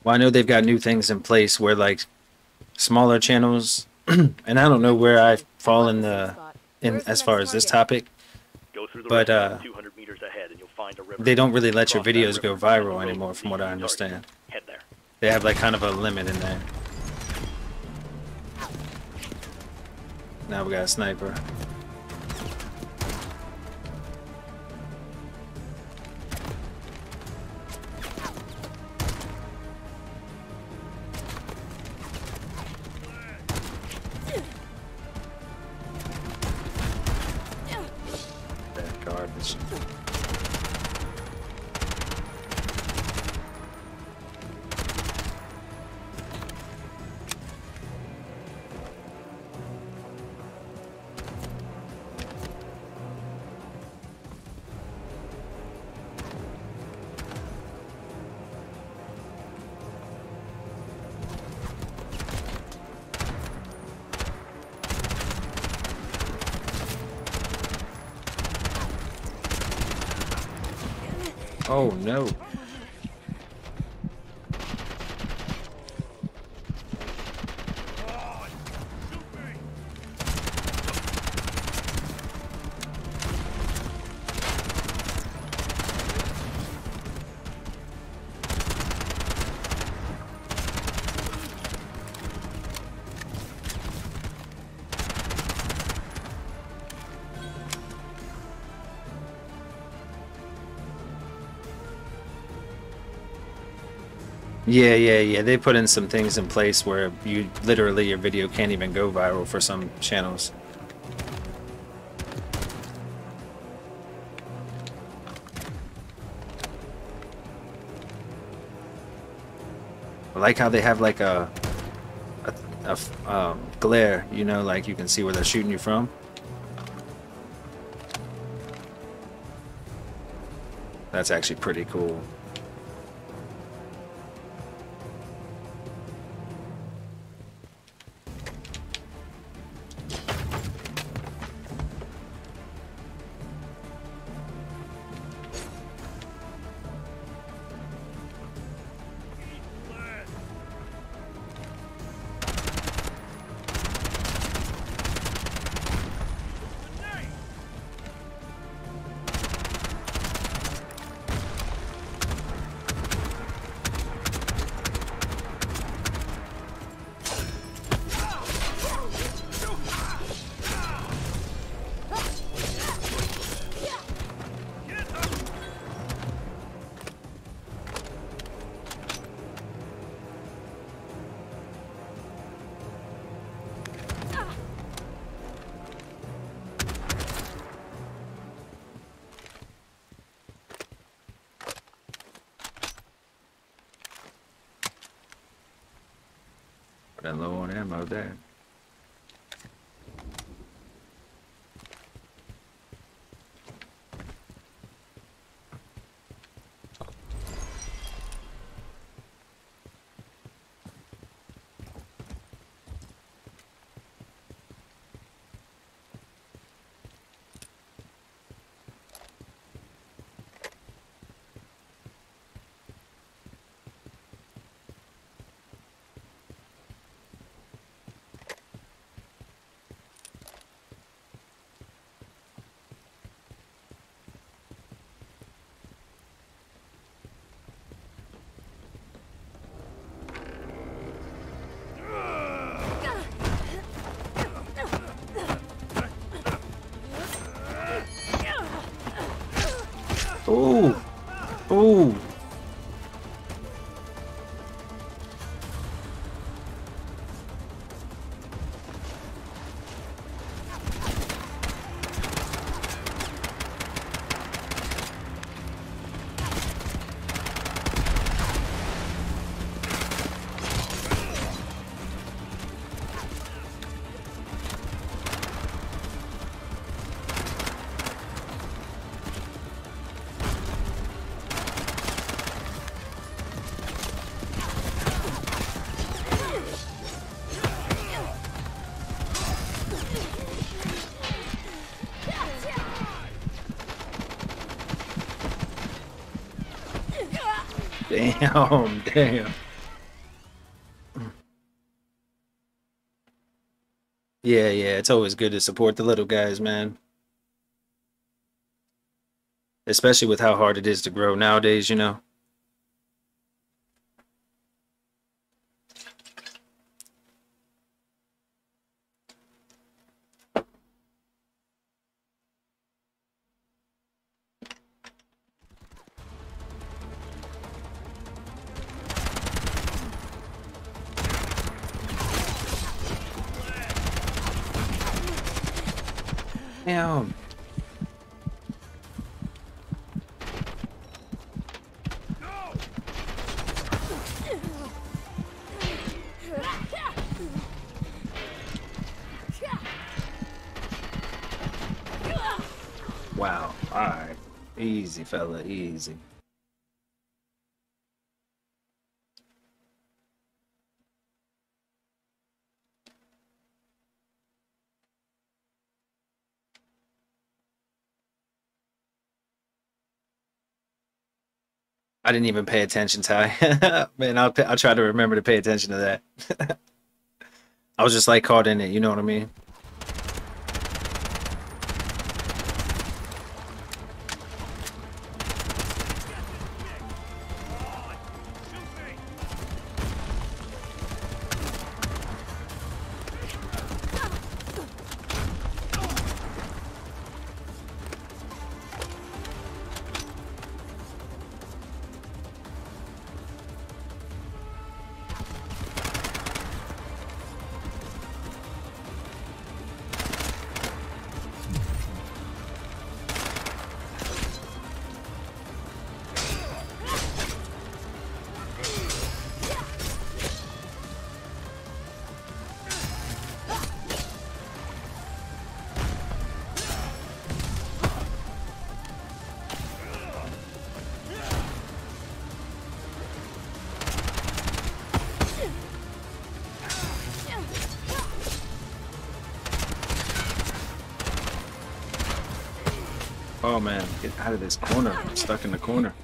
Well, I know they've got new things in place where like smaller channels, and I don't know where I fall in the in as far as this topic. Go through the But, uh, 200 meters ahead and you'll find a river. They don't really let your videos go river, find the viral anymore, from what I understand. Head there. They have like kind of a limit in there. Now we got a sniper. Oh no. Yeah, yeah, yeah. They put in some things in place where you literally your video can't even go viral for some channels. I like how they have like a a um, glare, you know, like you can see where they're shooting you from. That's actually pretty cool. Damn, damn. Yeah, yeah, it's always good to support the little guys, man. Especially with how hard it is to grow nowadays, you know. Wow. All right. Easy, fella. Easy. I didn't even pay attention, Ty. Man, I'll I'll try to remember to pay attention to that. I was just like caught in it. You know what I mean? Stuck in the corner.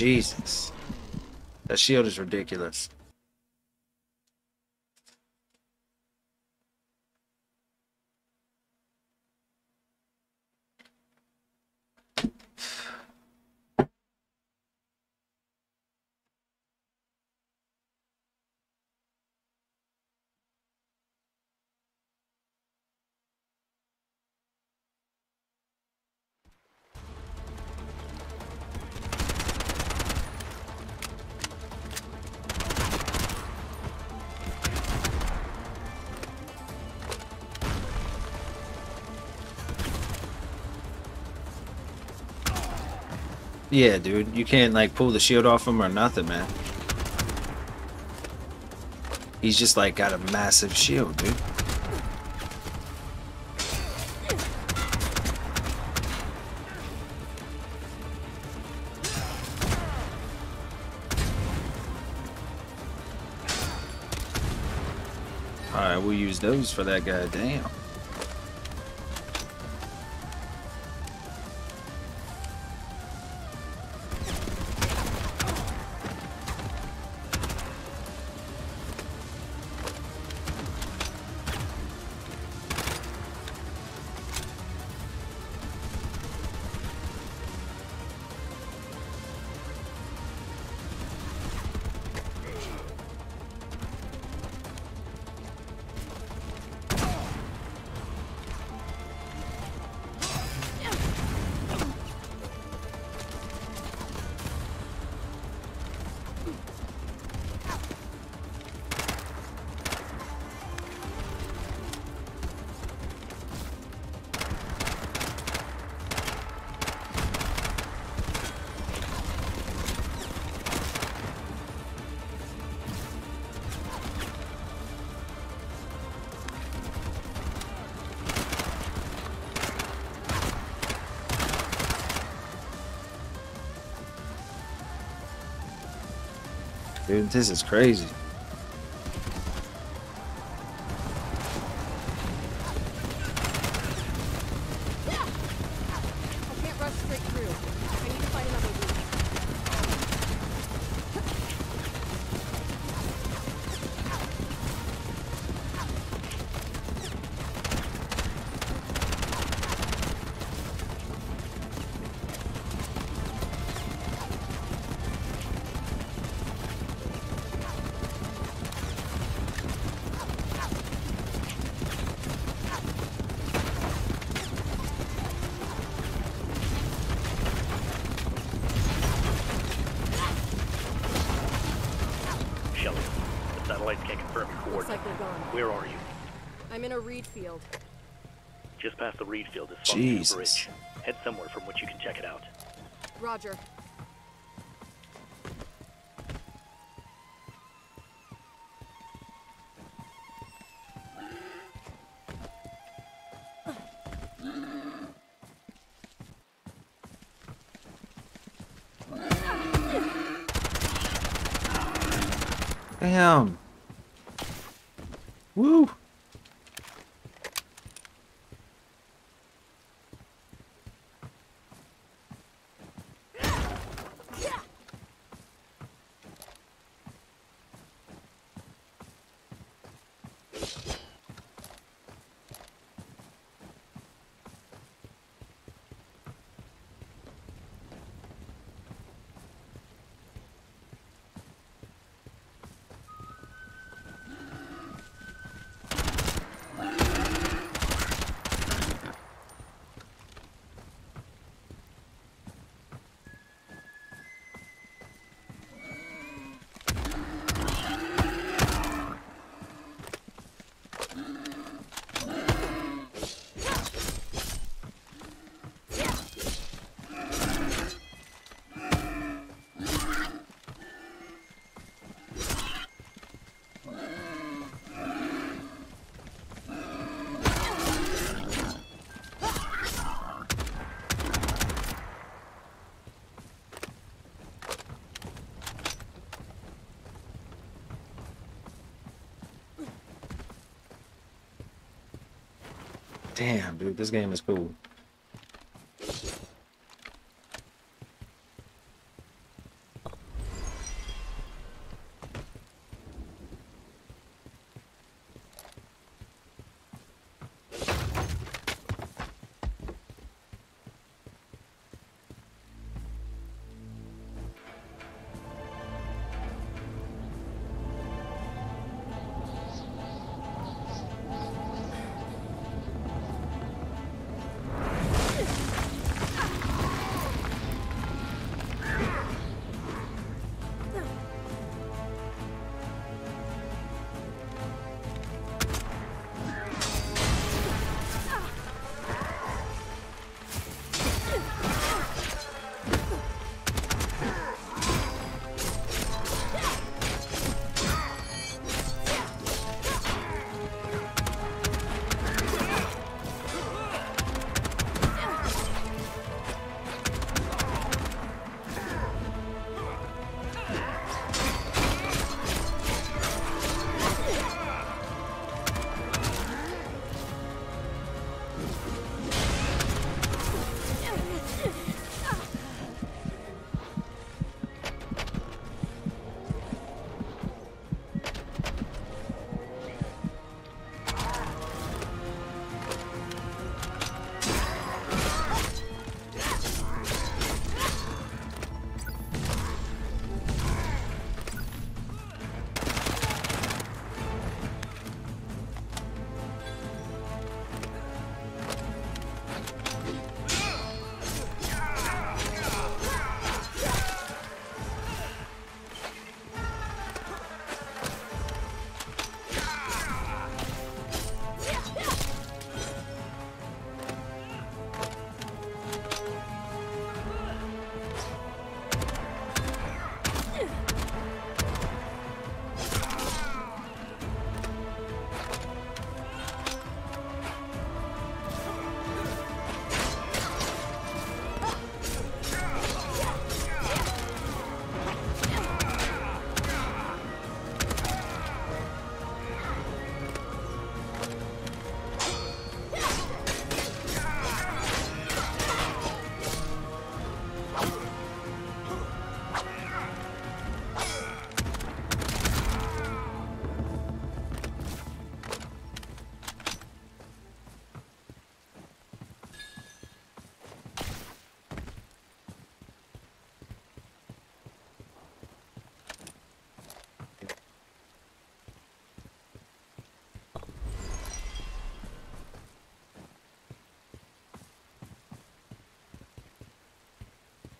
Jesus. That shield is ridiculous. Yeah, dude. You can't like pull the shield off him or nothing, man. He's just like got a massive shield, dude. Alright, we'll use those for that guy. Damn. Dude, this is crazy. Just past the reed field is Funky Jesus. Bridge. Head somewhere from which you can check it out. Roger. Damn, dude, this game is cool.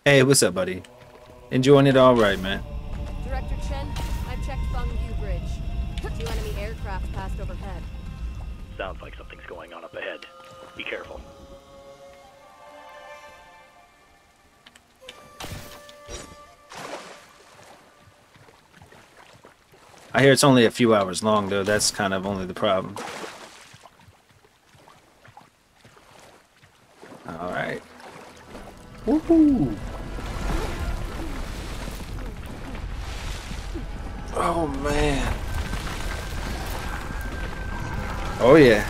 Hey, what's up, buddy? Enjoying it all right, man. Director Chen, I've checked Feng Yu Bridge. Two enemy aircraft passed overhead. Sounds like something's going on up ahead. Be careful. I hear it's only a few hours long, though. That's kind of only the problem. All right. Woohoo! Oh yeah.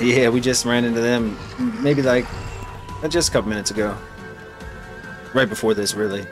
Yeah, we just ran into them maybe like just a couple minutes ago. Right before this, really.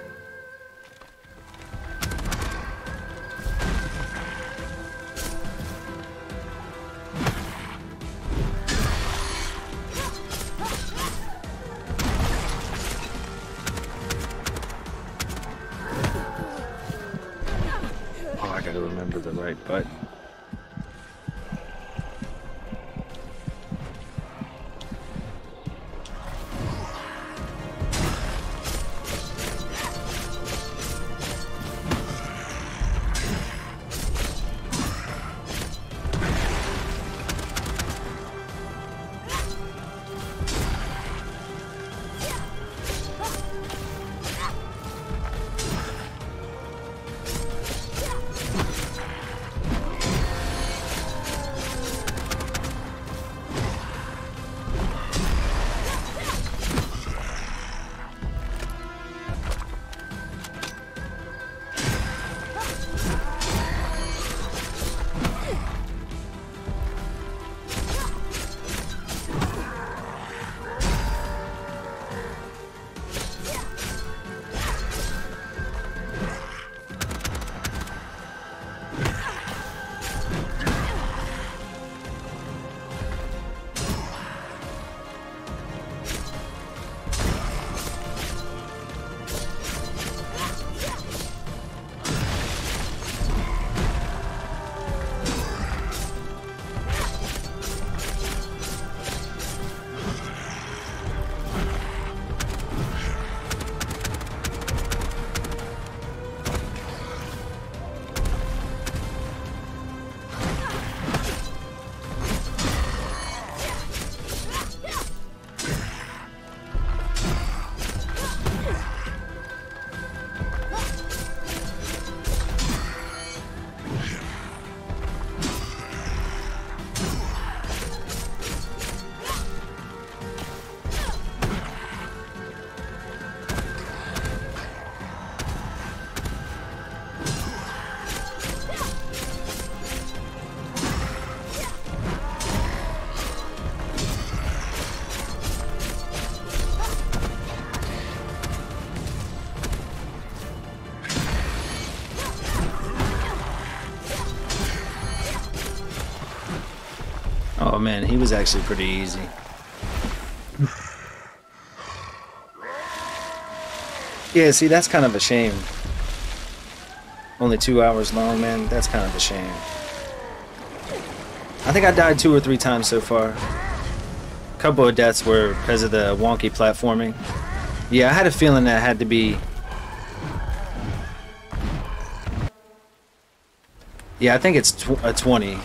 Man, he was actually pretty easy. Yeah, see, that's kind of a shame. Only two hours long, man. That's kind of a shame. I think I died two or three times so far. A couple of deaths were because of the wonky platforming. Yeah, I had a feeling that had to be. Yeah, I think it's tw a 20.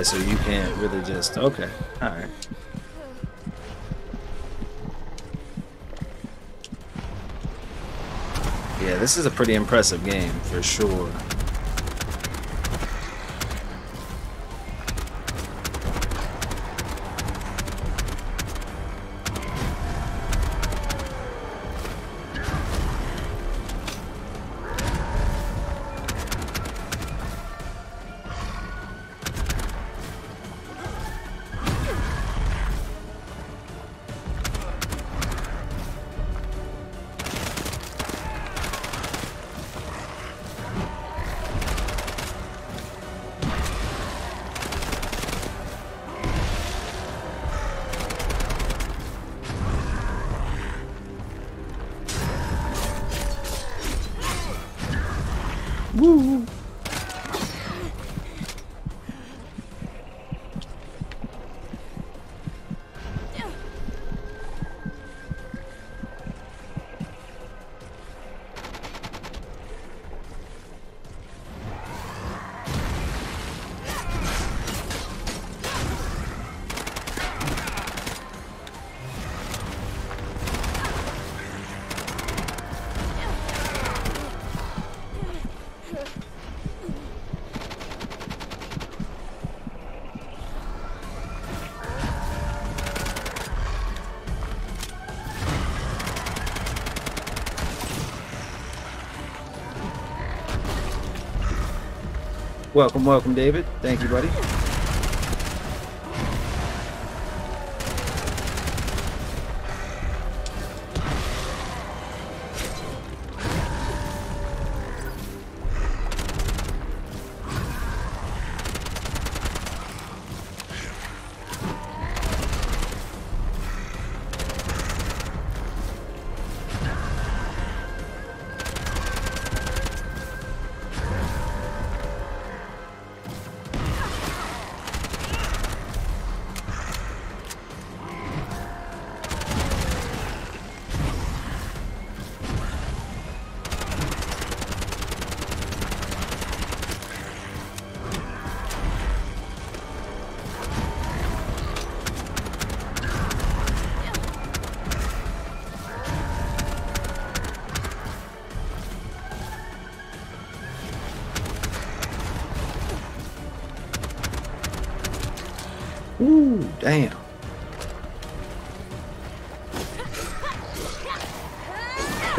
Alright, so you can't really just. Okay, alright. Yeah, this is a pretty impressive game for sure. Welcome, welcome, David. Thank you, buddy.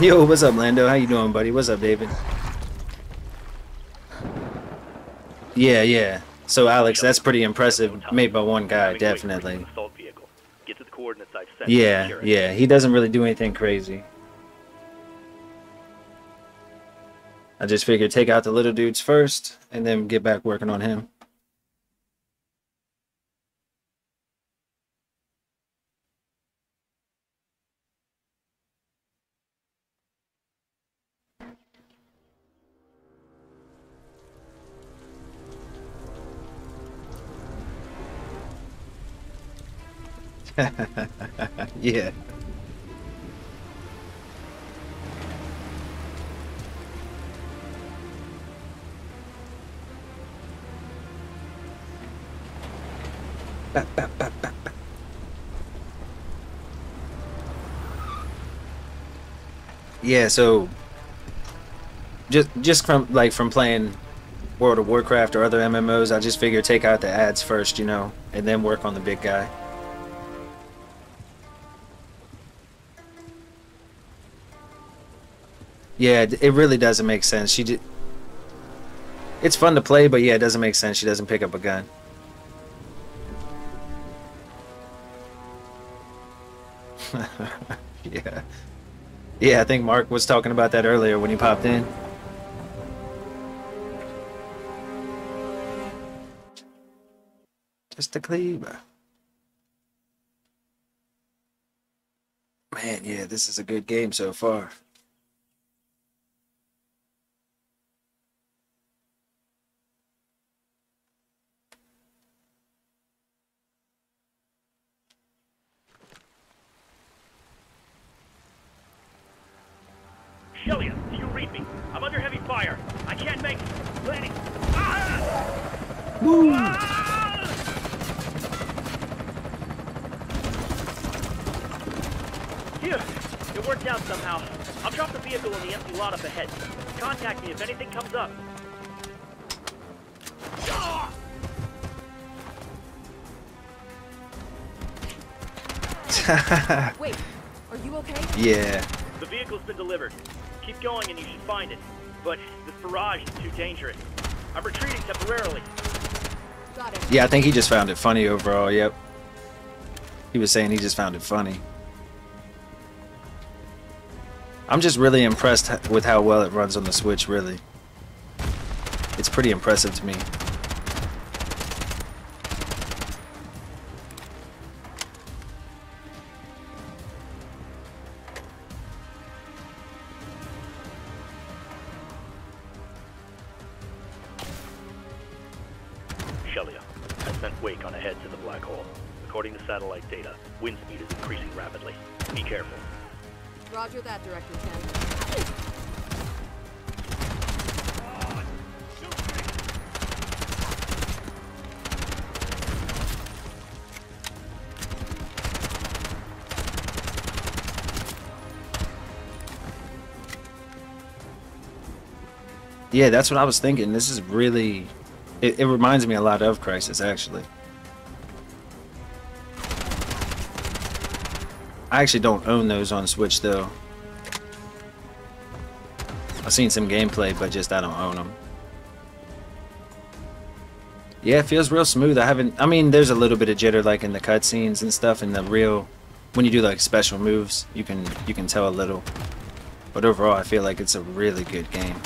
Yo, what's up, Lando? How you doing, buddy? What's up, David? Yeah, yeah. So, Alex, that's pretty impressive. Made by one guy, definitely. Yeah, yeah. He doesn't really do anything crazy. I just figured take out the little dudes first and then get back working on him. yeah. Ba, ba, ba. Yeah, so just just from like from playing World of Warcraft or other MMOs, I just figure take out the adds first, you know, and then work on the big guy. Yeah, it really doesn't make sense. She did. It's fun to play, but yeah, it doesn't make sense. She doesn't pick up a gun. yeah. Yeah, I think Mark was talking about that earlier when he popped in. Just a cleaver. Man, yeah, this is a good game so far. Wait, are you okay? yeah. The vehicle's been delivered. Keep going and you should find it. But this barrage is too dangerous. I'm retreating temporarily. Got it. Yeah, I think he just found it funny overall. Yep. He was saying he just found it funny. I'm just really impressed with how well it runs on the Switch, really. It's pretty impressive to me. Yeah, that's what I was thinking. This is really. It, it reminds me a lot of Crysis, actually. I actually don't own those on Switch, though. I've seen some gameplay, but just I don't own them. Yeah, it feels real smooth. I haven't. I mean, there's a little bit of jitter like in the cutscenes and stuff. In the real, when you do like special moves, you can you can tell a little. But overall, I feel like it's a really good game.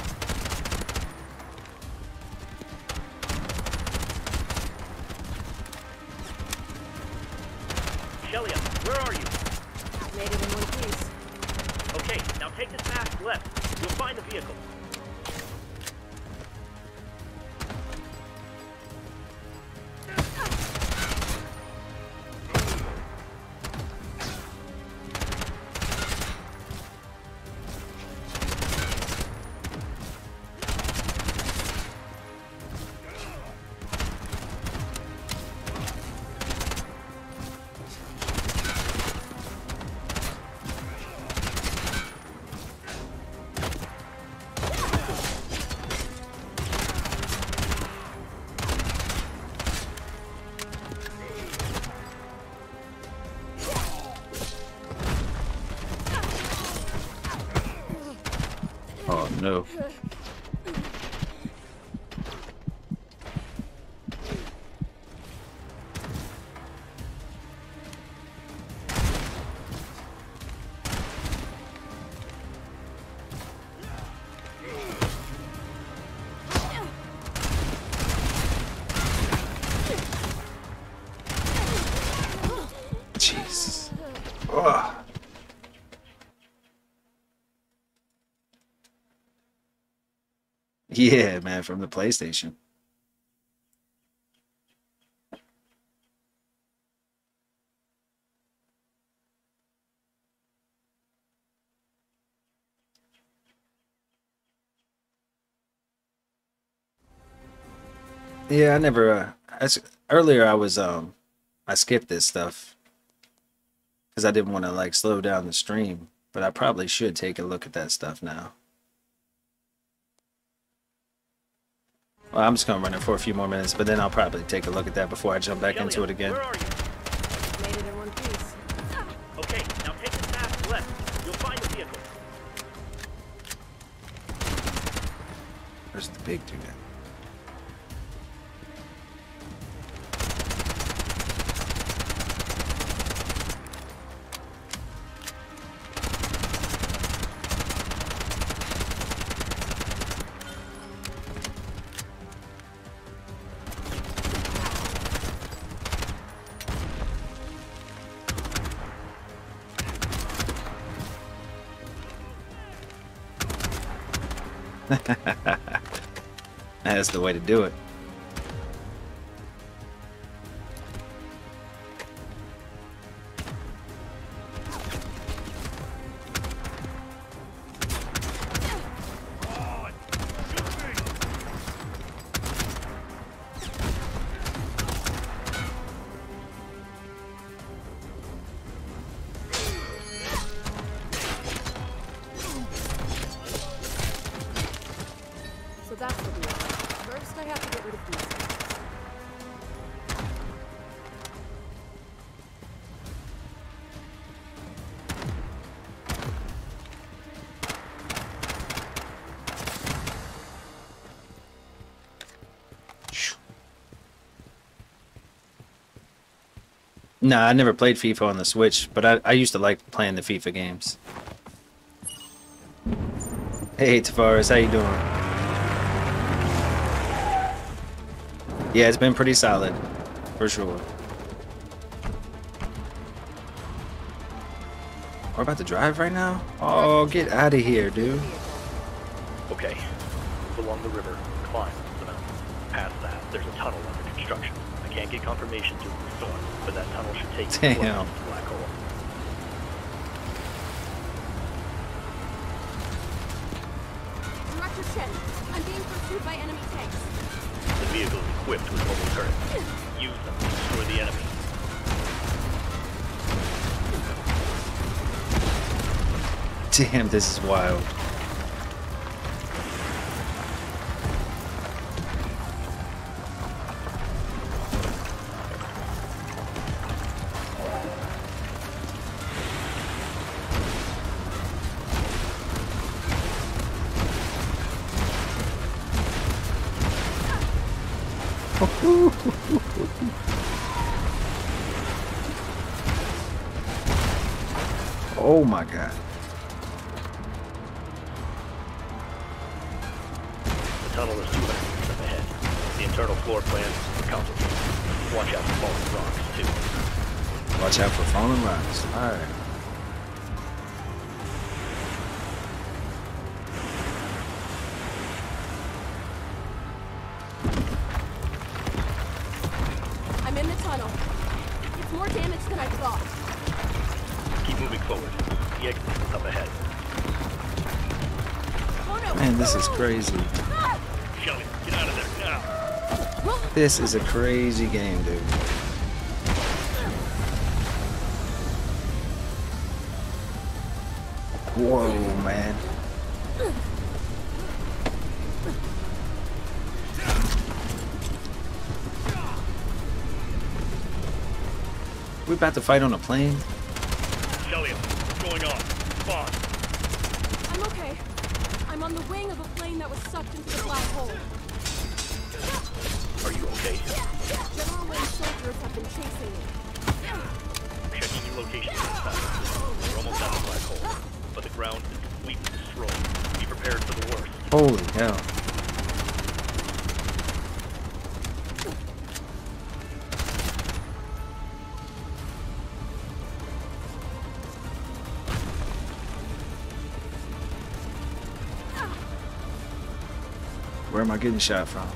Yeah, man, from the PlayStation. Yeah, I never. Uh, earlier, I was um, I skipped this stuff because I didn't want to like slow down the stream. But I probably should take a look at that stuff now. Well, I'm just gonna run it for a few more minutes, but then I'll probably take a look at that before I jump back into it again. That's the way to do it. Nah, I never played FIFA on the Switch, but I, I used to like playing the FIFA games. Hey Tavares, how you doing? Yeah, it's been pretty solid, for sure. We're about to drive right now? Oh, get out of here, dude. Okay. Along the river, climb can't get confirmation due to the storm, but that tunnel should take you Damn. close to the black hole. Director I'm being pursued by enemy tanks. The vehicle is equipped with mobile turrets. Use them to destroy the enemy. Damn, this is wild. Crazy. Shelly, get out of there now! This is a crazy game, dude. Whoa, man. We about to fight on a plane? Getting shot from?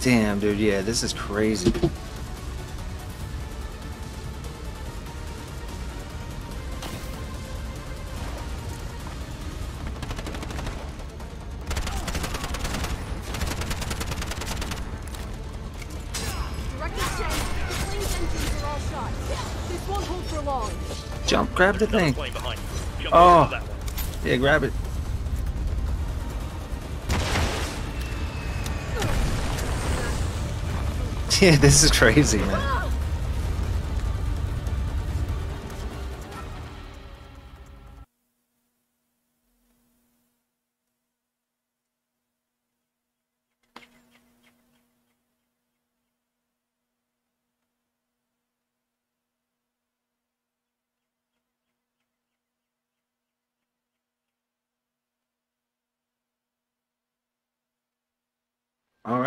Damn, dude, yeah, this is crazy. Grab the thing. plane behind you. Jump Oh. into that one. Yeah, grab it. Yeah, this is crazy, man.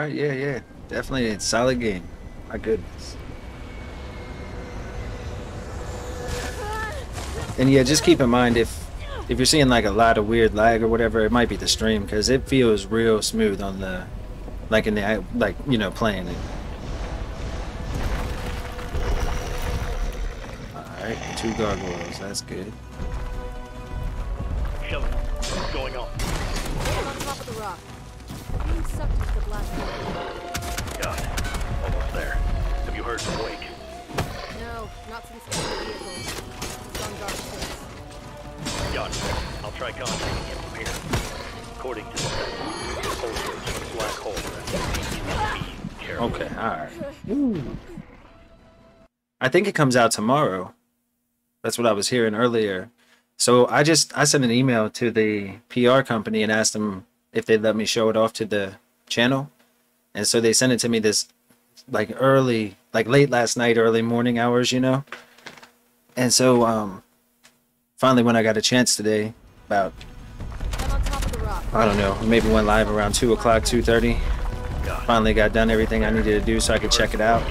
Right, yeah, yeah, definitely a solid game. My goodness. And yeah, just keep in mind if if you're seeing like a lot of weird lag or whatever, it might be the stream because it feels real smooth on the like in the like you know playing it. All right, two gargoyles. That's good. Being sucked into the black hole. God, almost there. Have you heard from Wake? No, not since the vehicle. It's on guard since. Got it. I'll try contacting him from here. According to the sensor, the pulse from the black hole are at 15 feet. Careful. Okay, all right. I think it comes out tomorrow. That's what I was hearing earlier. So I just I sent an email to the PR company and asked them if they'd let me show it off to the channel. And so they sent it to me this like early, like late last night, early morning hours, you know. And so um finally when I got a chance today, about I'm on top of the rock. I don't know, maybe went live around two o'clock, two thirty. Finally got done everything I needed to do so I could check it out.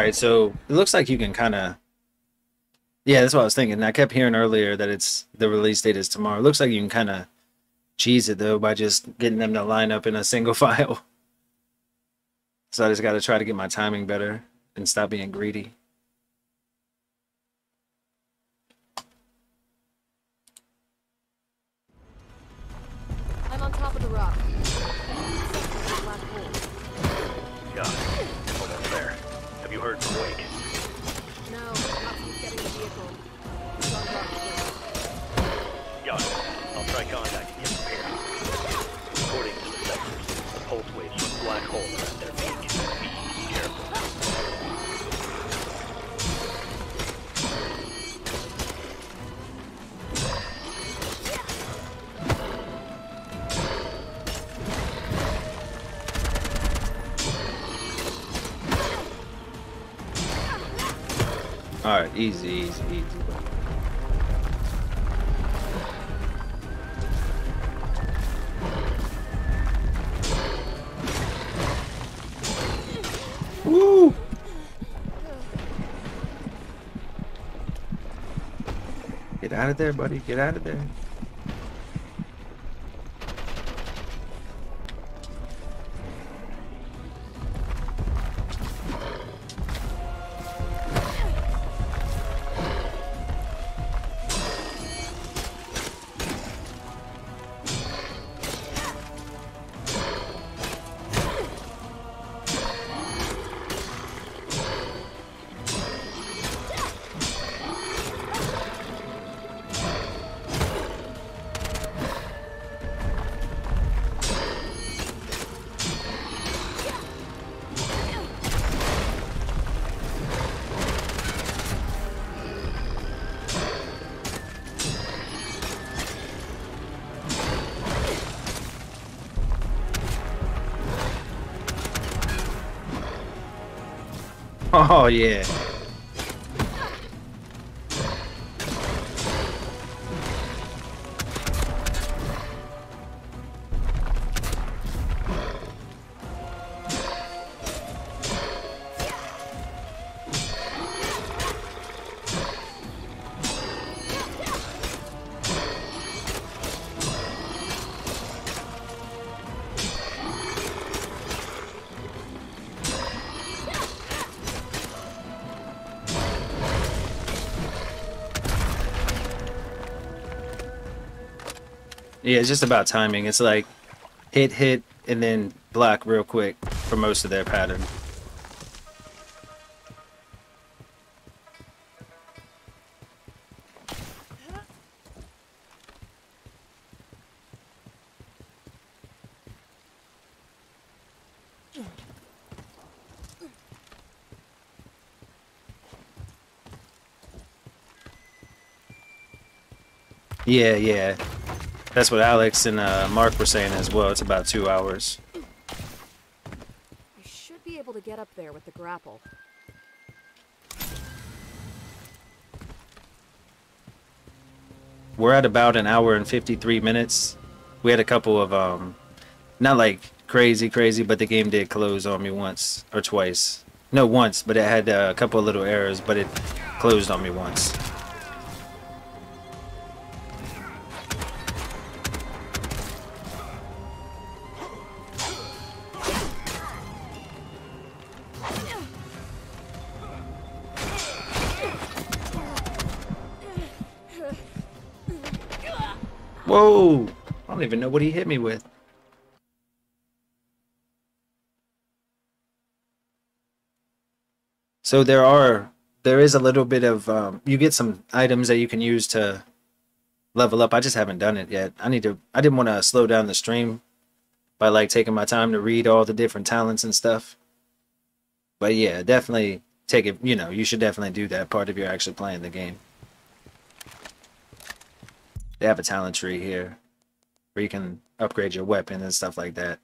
Right, so it looks like you can kind of. Yeah, that's what I was thinking. I kept hearing earlier that it's the release date is tomorrow. It looks like you can kind of cheese it though by just getting them to line up in a single file. So I just got to try to get my timing better and stop being greedy. Easy, easy, easy. Woo! Get out of there, buddy. Get out of there. Oh yeah. Yeah, it's just about timing. It's like hit, hit, and then block real quick for most of their pattern. Yeah, yeah. That's what Alex and uh, Mark were saying as well. It's about two hours. I should be able to get up there with the grapple. We're at about an hour and 53 minutes. We had a couple of, um, not like crazy, crazy, but the game did close on me once or twice. No, once, but it had uh, a couple of little errors, but it closed on me once. Whoa! I don't even know what he hit me with. So there are, there is a little bit of, um, you get some items that you can use to level up. I just haven't done it yet. I need to, I didn't want to slow down the stream by like taking my time to read all the different talents and stuff. But yeah, definitely take it, you know, you should definitely do that part if you're actually playing the game. They have a talent tree here where you can upgrade your weapon and stuff like that.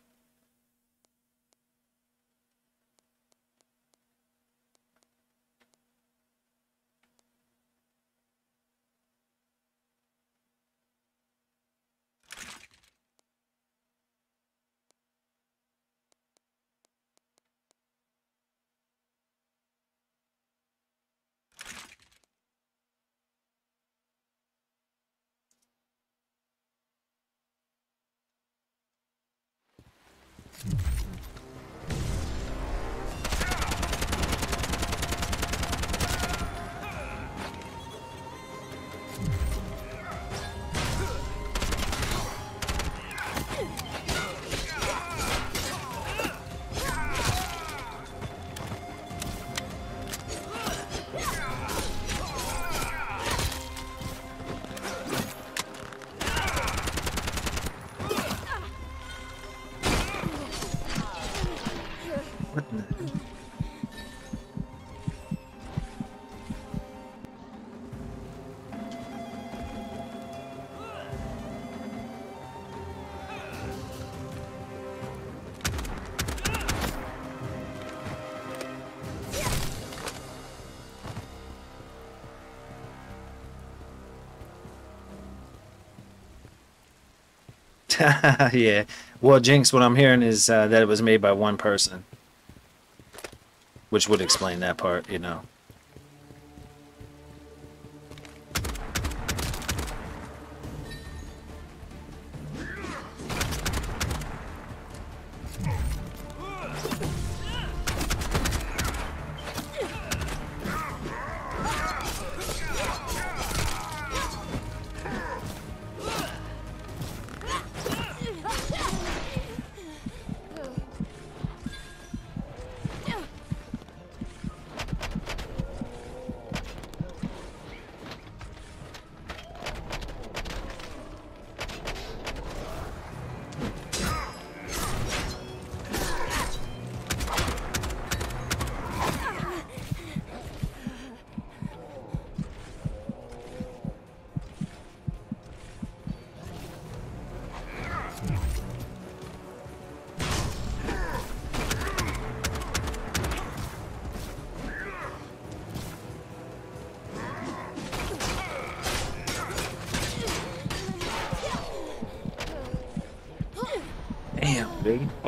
yeah. Well, Jinx, what I'm hearing is uh, that it was made by one person, which would explain that part, you know.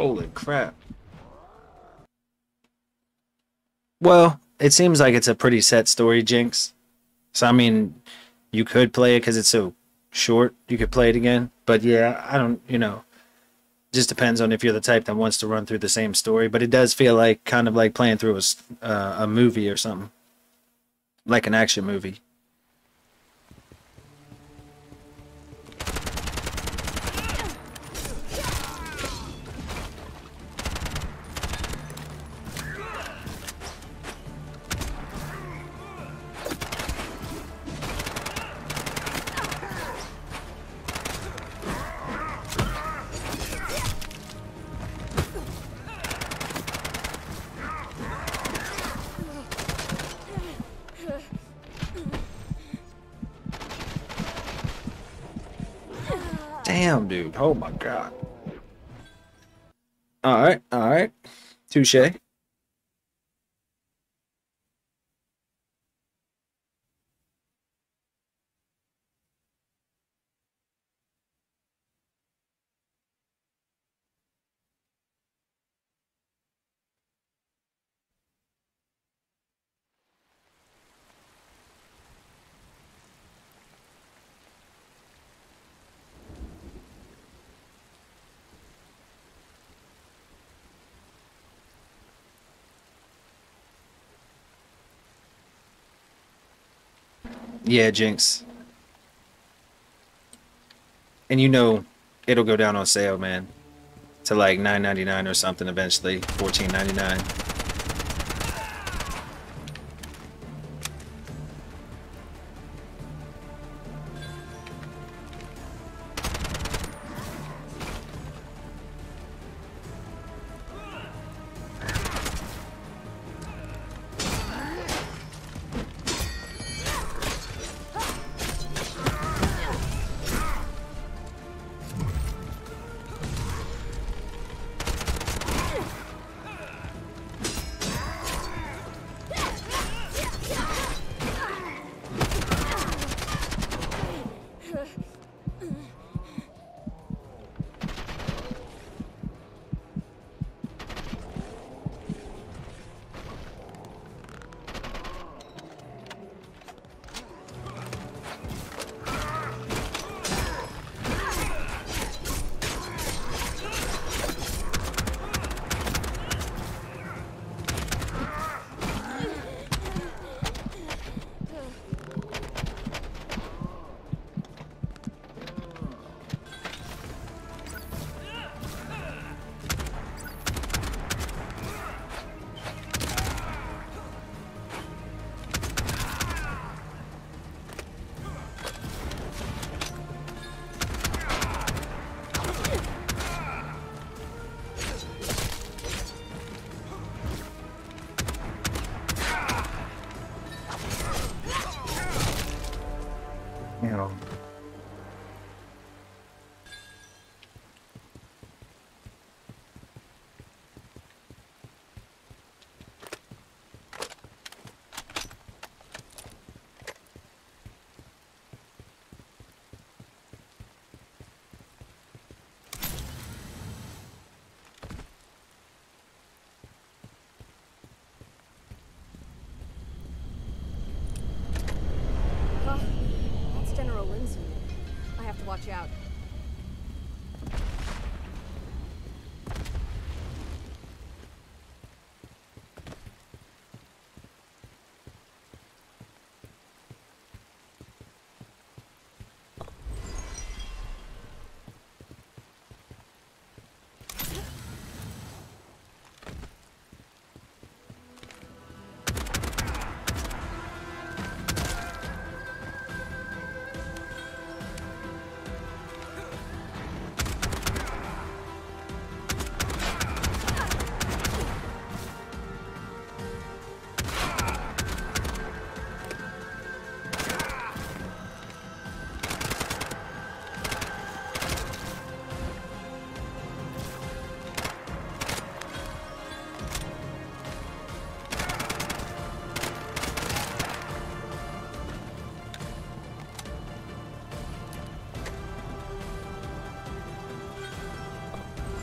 Holy crap. Well, it seems like it's a pretty set story, Jinx. So, I mean, you could play it because it's so short. You could play it again. But yeah, I don't, you know, just depends on if you're the type that wants to run through the same story. But it does feel like kind of like playing through a, uh, a movie or something, like an action movie. Oh my god. All right, all right. Touche. Yeah, Jinx. And you know, it'll go down on sale, man. To like 9.99 or something eventually, 14.99.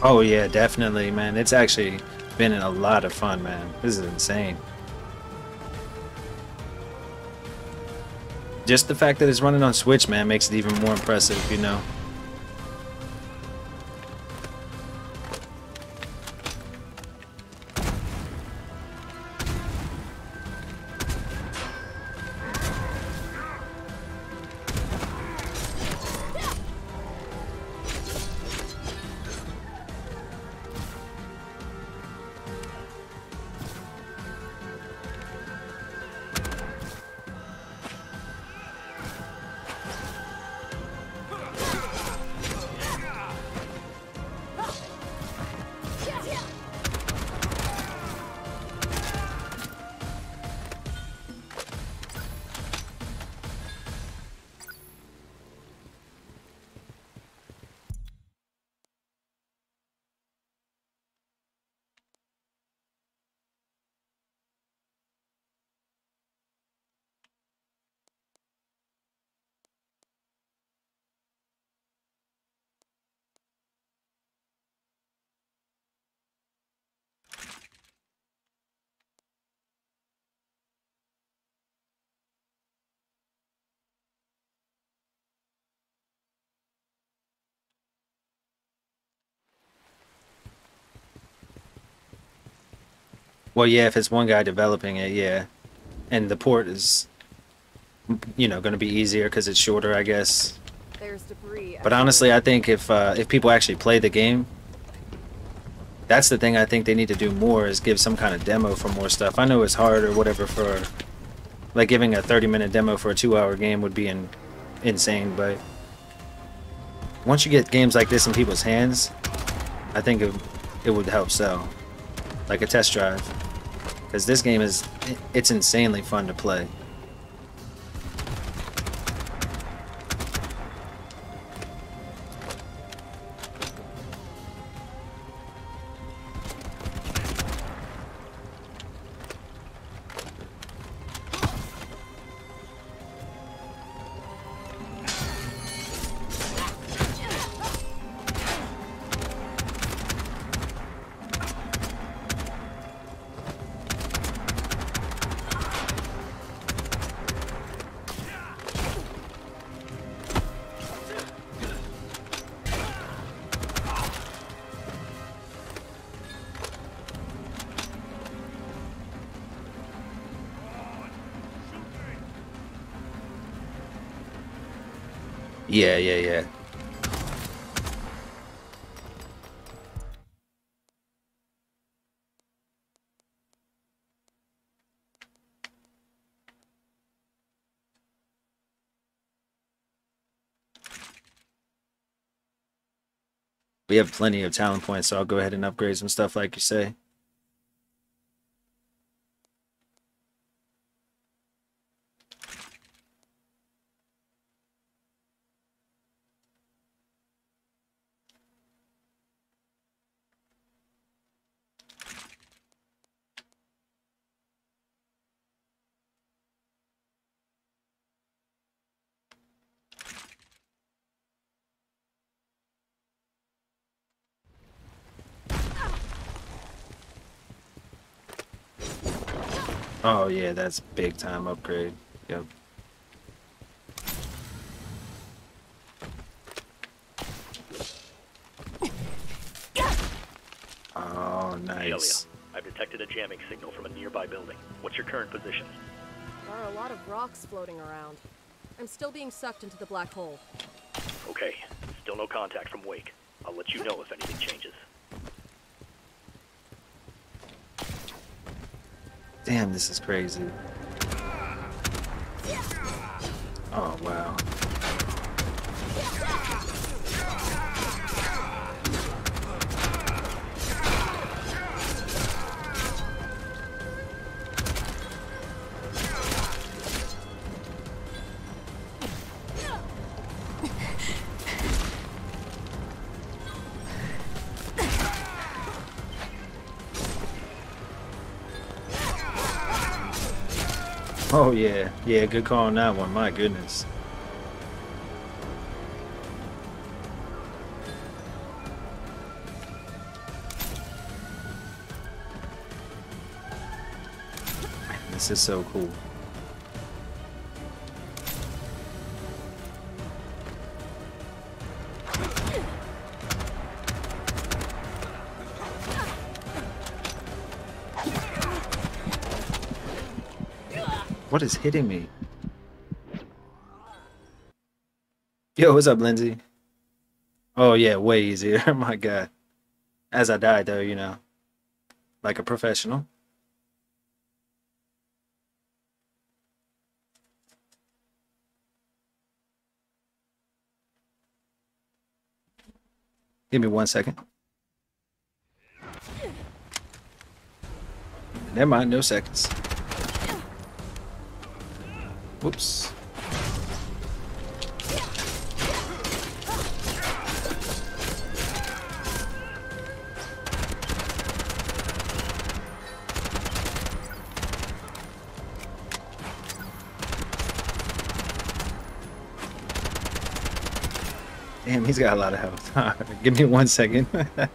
Oh yeah, definitely, man. It's actually been a lot of fun, man. This is insane. Just the fact that it's running on Switch, man, makes it even more impressive, you know. Well, yeah, if it's one guy developing it, yeah. And the port is, you know, going to be easier because it's shorter, I guess. There's debris. But honestly, I think if uh, if people actually play the game, that's the thing I think they need to do more is give some kind of demo for more stuff. I know it's hard or whatever for, like giving a 30 minute demo for a two hour game would be in, insane, but once you get games like this in people's hands, I think it, it would help sell, like a test drive, because this game is it's insanely fun to play. We have plenty of talent points, so I'll go ahead and upgrade some stuff like you say. that's big time upgrade. Yep. Oh, nice. I've detected a jamming signal from a nearby building. What's your current position? There are a lot of rocks floating around. I'm still being sucked into the black hole. Okay. Still no contact from Wake. I'll let you know if anything changes. Damn, this is crazy. Oh, wow. Oh yeah, yeah, good call on that one. My goodness. This is so cool. What is hitting me? Yo, what's up, Lindsay? Oh yeah, way easier. My God. As I died though, you know. Like a professional. Give me one second. Never mind, no seconds. Whoops. Damn, he's got a lot of health. Give me one second.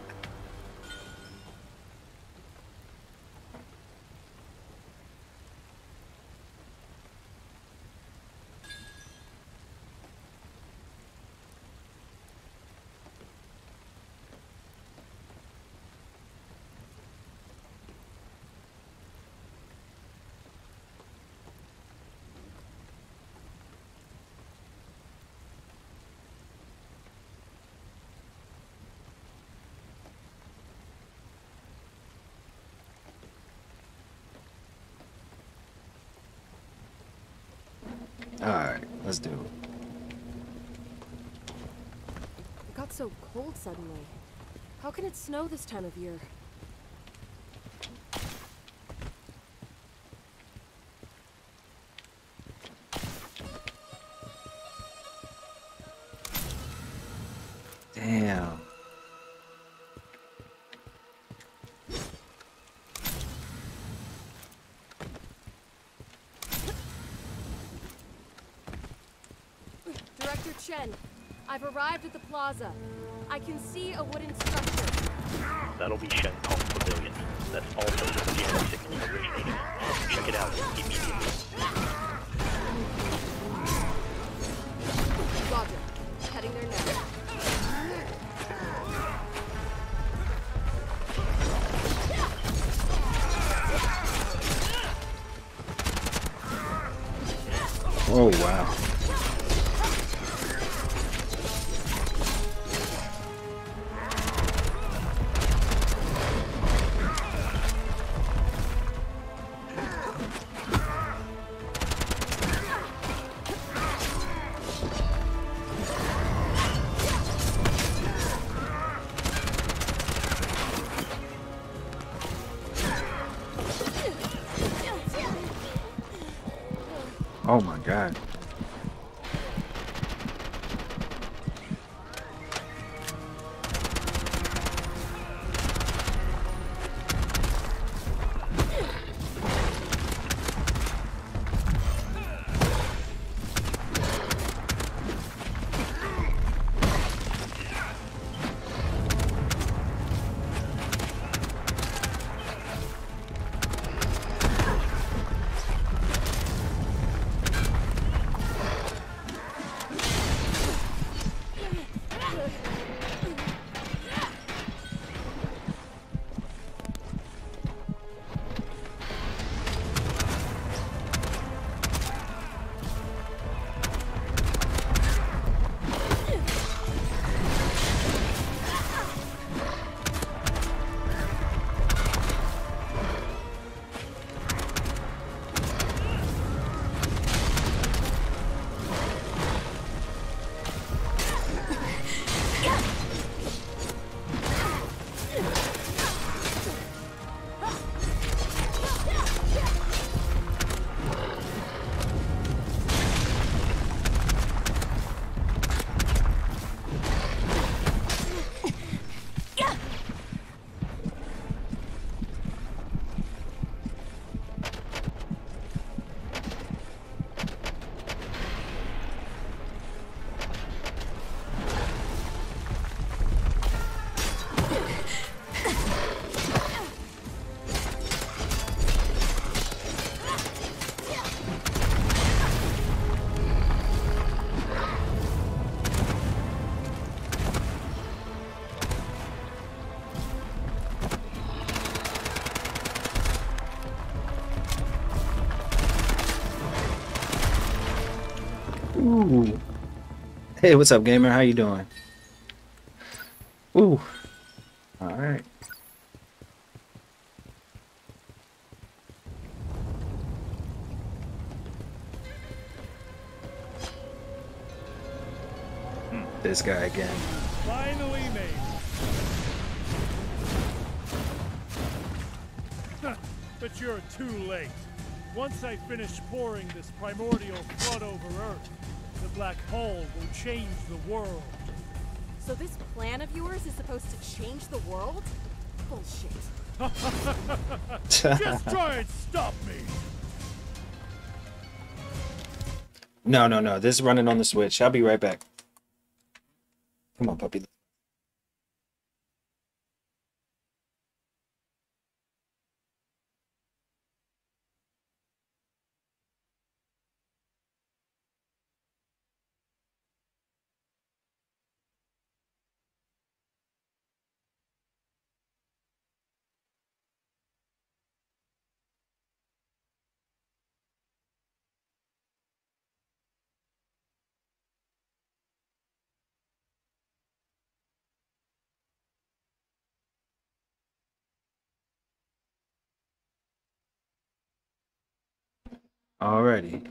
Alright, let's do it. It got so cold suddenly. How can it snow this time of year? Damn. Director Chen, I've arrived at the plaza. I can see a wooden structure. That'll be Shen Kong Pavilion. That's also the jamming signal originated. Check it out immediately. Hey, what's up, gamer? How you doing? Ooh. All right. Hmm, this guy again. Finally made. but you're too late. Once I finish pouring this primordial flood over Earth, the black hole will change the world. So this plan of yours is supposed to change the world? Bullshit. Just try and stop me. No, no, no. This is running on the Switch. I'll be right back. Come on, puppy. Alrighty.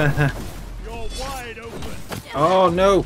Oh no.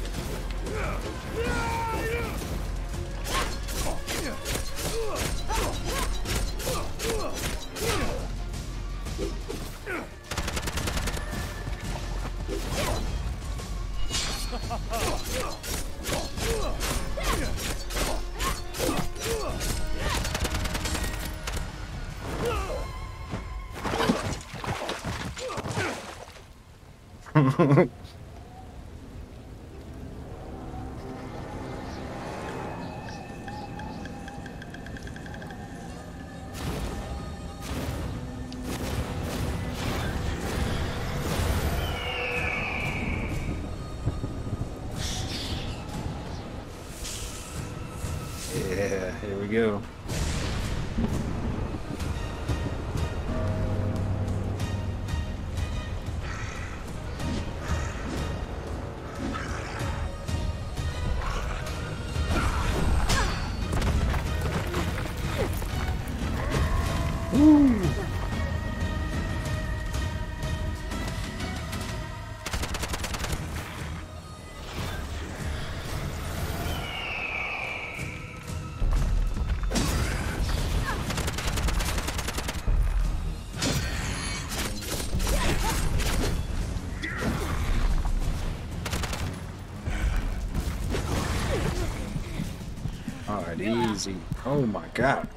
Oh my god.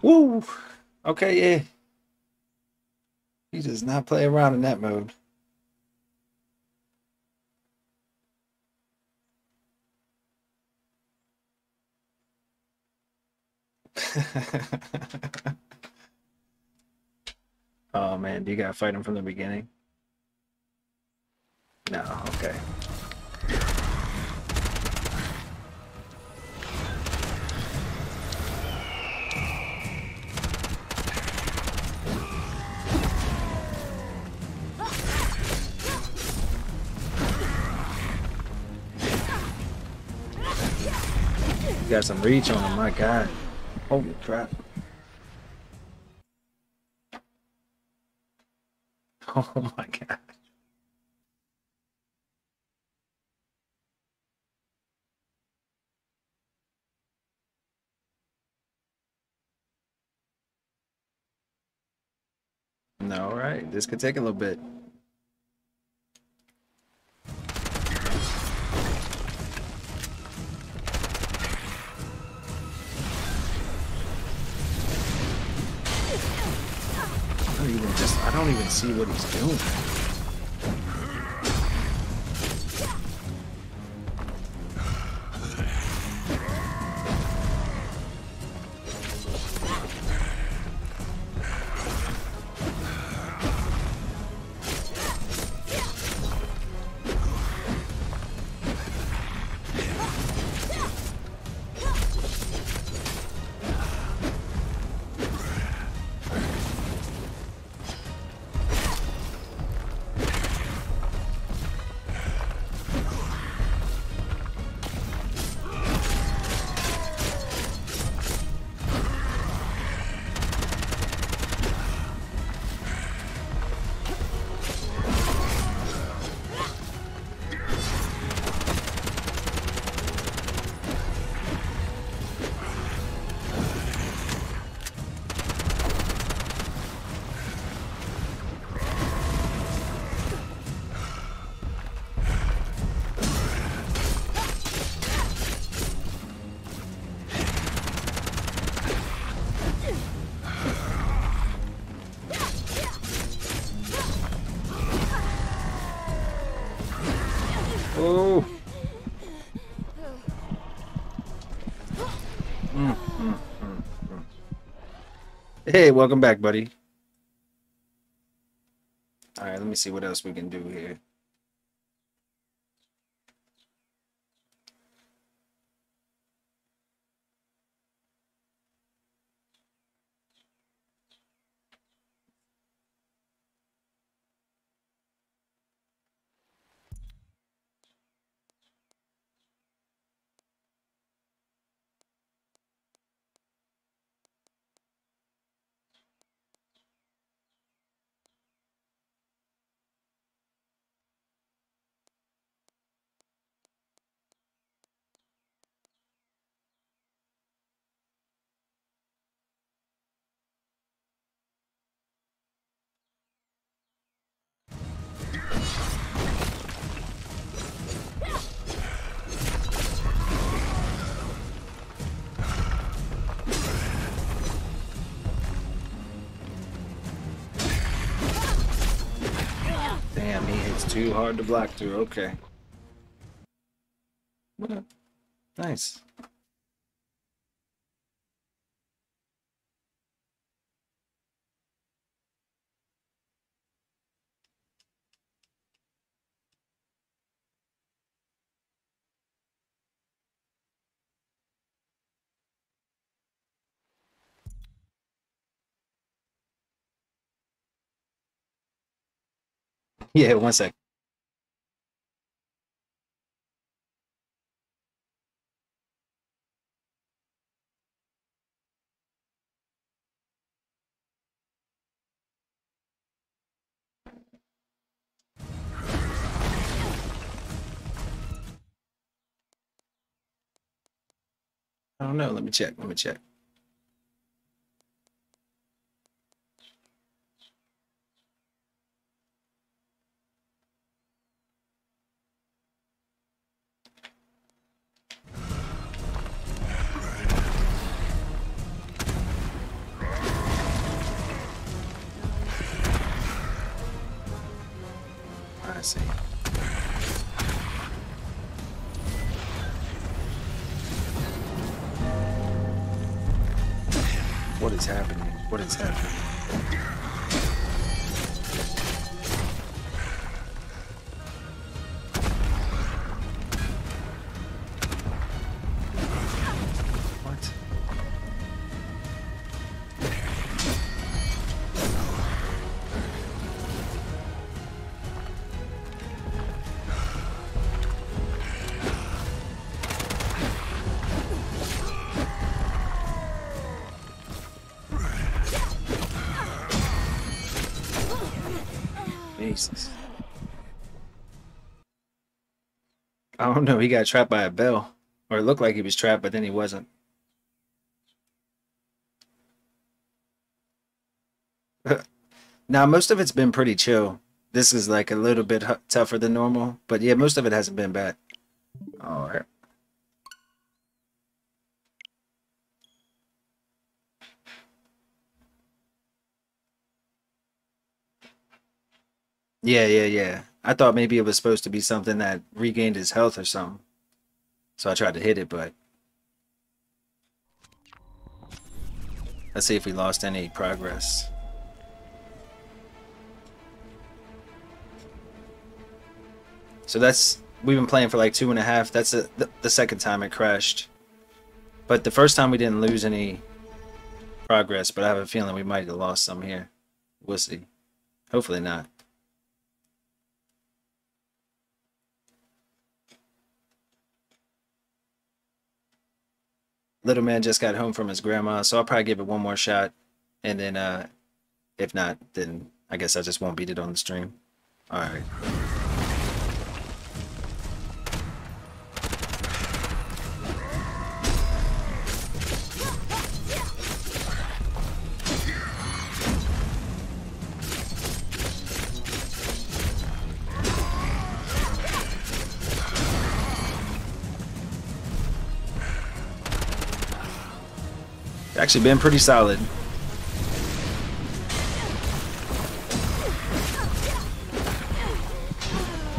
Woo! Okay, yeah. He does not play around in that mode. oh man, do you gotta fight him from the beginning? Got some reach on him, my god. Holy oh. crap. Oh my god. All right, this could take a little bit. See what he's doing. Hey, welcome back, buddy. All right, let me see what else we can do here. Too hard to black through, okay. Nice. Yeah, one sec. I don't know. Let me check. Let me check. I see. What is happening? What is happening? I don't know. He got trapped by a bell. Or it looked like he was trapped, but then he wasn't. now, most of it's been pretty chill. This is like a little bit tougher than normal. But yeah, most of it hasn't been bad. All right. Yeah, yeah, yeah. I thought maybe it was supposed to be something that regained his health or something. So I tried to hit it, but let's see if we lost any progress. So that's we've been playing for like two and a half. That's the, the, the second time it crashed. But the first time we didn't lose any progress, but I have a feeling we might have lost some here. We'll see. Hopefully not. Little man just got home from his grandma, so I'll probably give it one more shot, and then uh, if not, then I guess I just won't beat it on the stream. All Actually, been pretty solid.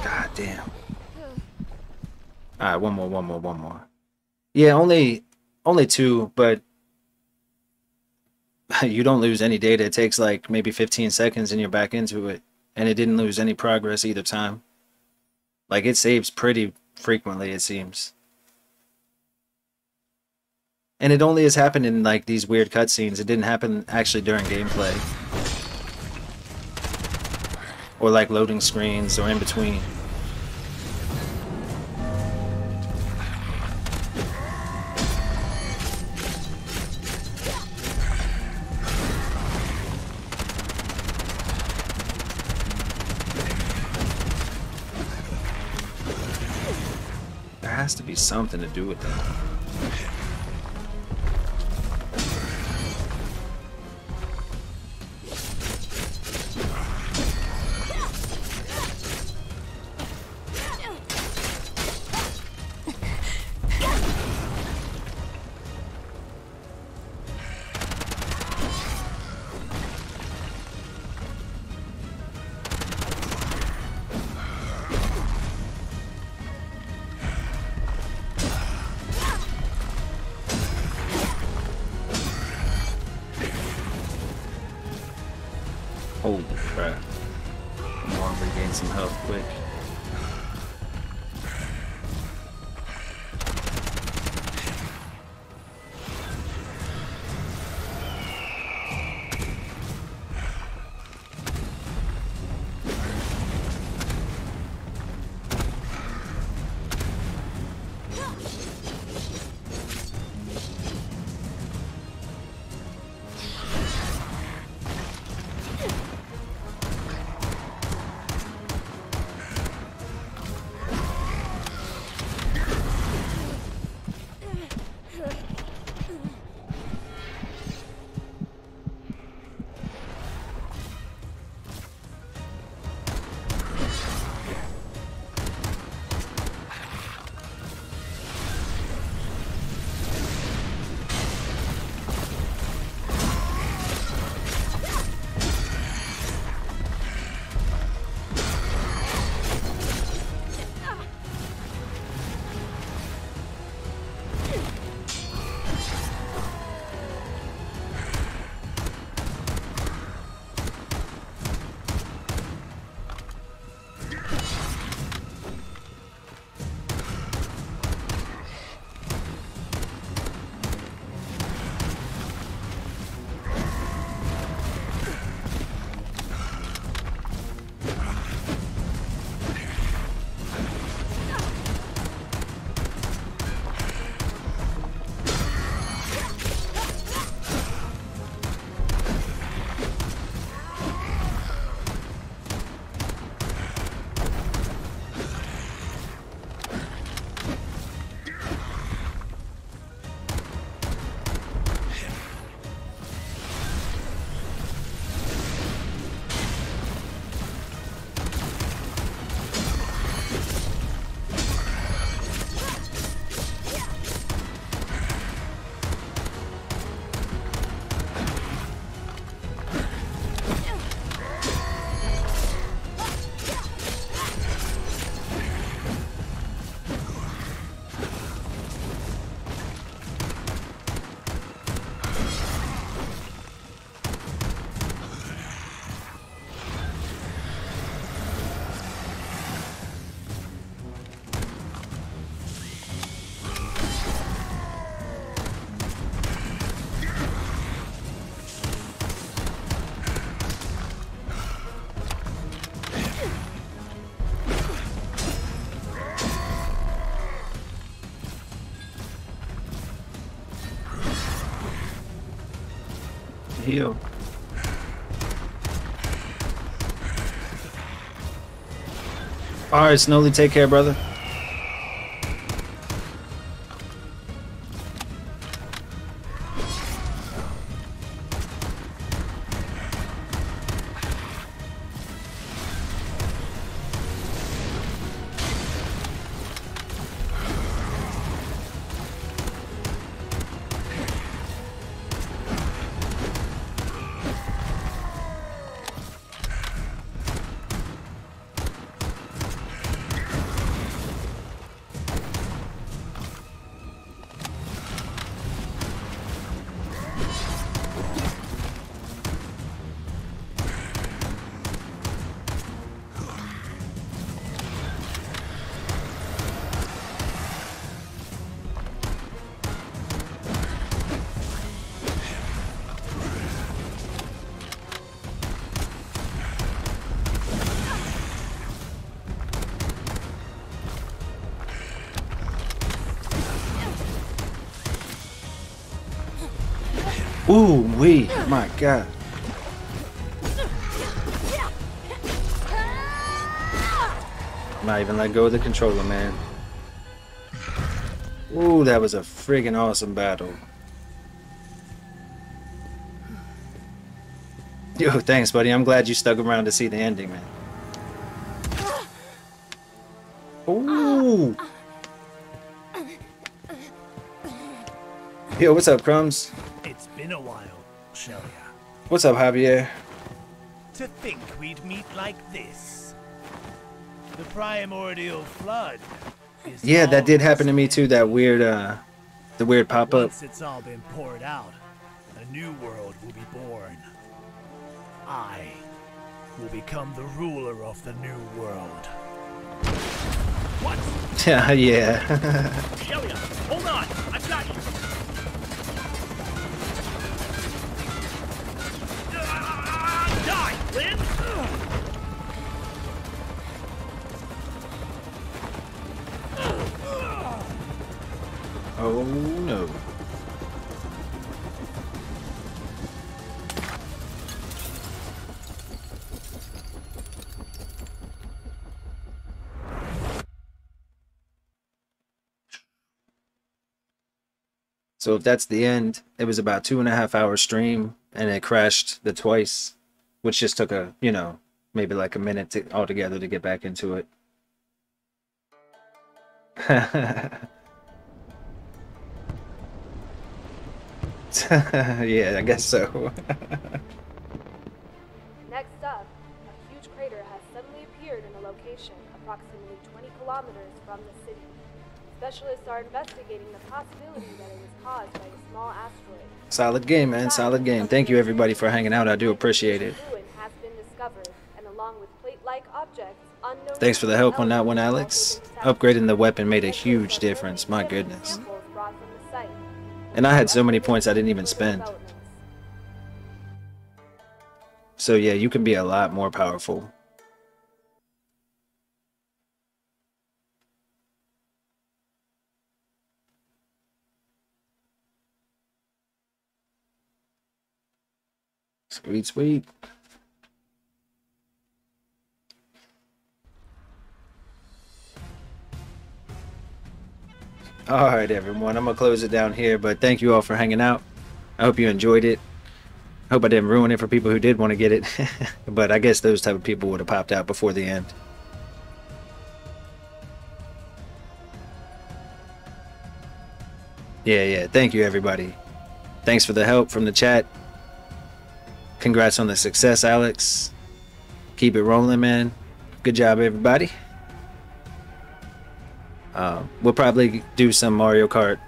God damn. All right, one more, one more, one more. Yeah, only, only two, but you don't lose any data. It takes like maybe 15 seconds and you're back into it, and it didn't lose any progress either time. Like it saves pretty frequently, it seems. And it only has happened in like these weird cutscenes. It didn't happen actually during gameplay. Or like loading screens or in between. There has to be something to do with that. Alright, Snowly, take care, brother. Ooh, wee, my god. Not even let go of the controller, man. Ooh, that was a friggin' awesome battle. Yo, thanks, buddy. I'm glad you stuck around to see the ending, man. Ooh. Yo, what's up, Crumbs? What's up, Javier? To think we'd meet like this. The primordial flood. Is Yeah, that did happen to me too. That weird, uh, the weird pop up. Once it's all been poured out, a new world will be born. I will become the ruler of the new world. What? Yeah, yeah. Shelia, hold on! I've got you! Oh no. So if that's the end, it was about two and a half hour stream and it crashed the twice, which just took a, you know, maybe like a minute to, altogether to get back into it. yeah, I guess so. Next up, a huge crater has suddenly appeared in a location approximately 20 kilometers from the city. Specialists are investigating the possibility that it was caused by a small asteroid. Solid game, man. Solid game. Thank you, everybody, for hanging out. I do appreciate it. Ruin has been discovered, and along with plate-like objects, unknown Thanks for the help on that one, Alex. Upgrading the weapon made a huge difference. My goodness. samples brought from the site. And I had so many points I didn't even spend. So yeah, you can be a lot more powerful. Sweet, sweet. All right, everyone. I'm gonna close it down here, but thank you all for hanging out. I hope you enjoyed it. Hope I didn't ruin it for people who did want to get it, but I guess those type of people would have popped out before the end. Yeah, yeah. Thank you, everybody. Thanks for the help from the chat. Congrats on the success, Alex. Keep it rolling, man. Good job, everybody. Uh, we'll probably do some Mario Kart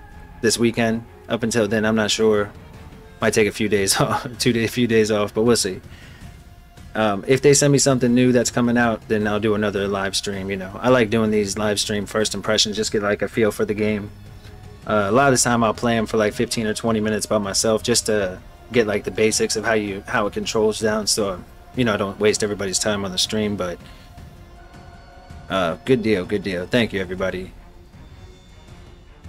this weekend. Up until then, I'm not sure. Might take a few days off, two day, few days off, but we'll see. Um, if they send me something new that's coming out, then I'll do another live stream. You know, I like doing these live stream first impressions, just get like a feel for the game. Uh, a lot of the time, I'll play them for like 15 or 20 minutes by myself, just to get like the basics of how you how it controls down. So, you know, I don't waste everybody's time on the stream. But uh, good deal, good deal. Thank you, everybody.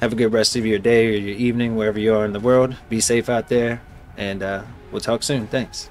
Have a good rest of your day or your evening, wherever you are in the world. Be safe out there. and uh, we'll talk soon. Thanks.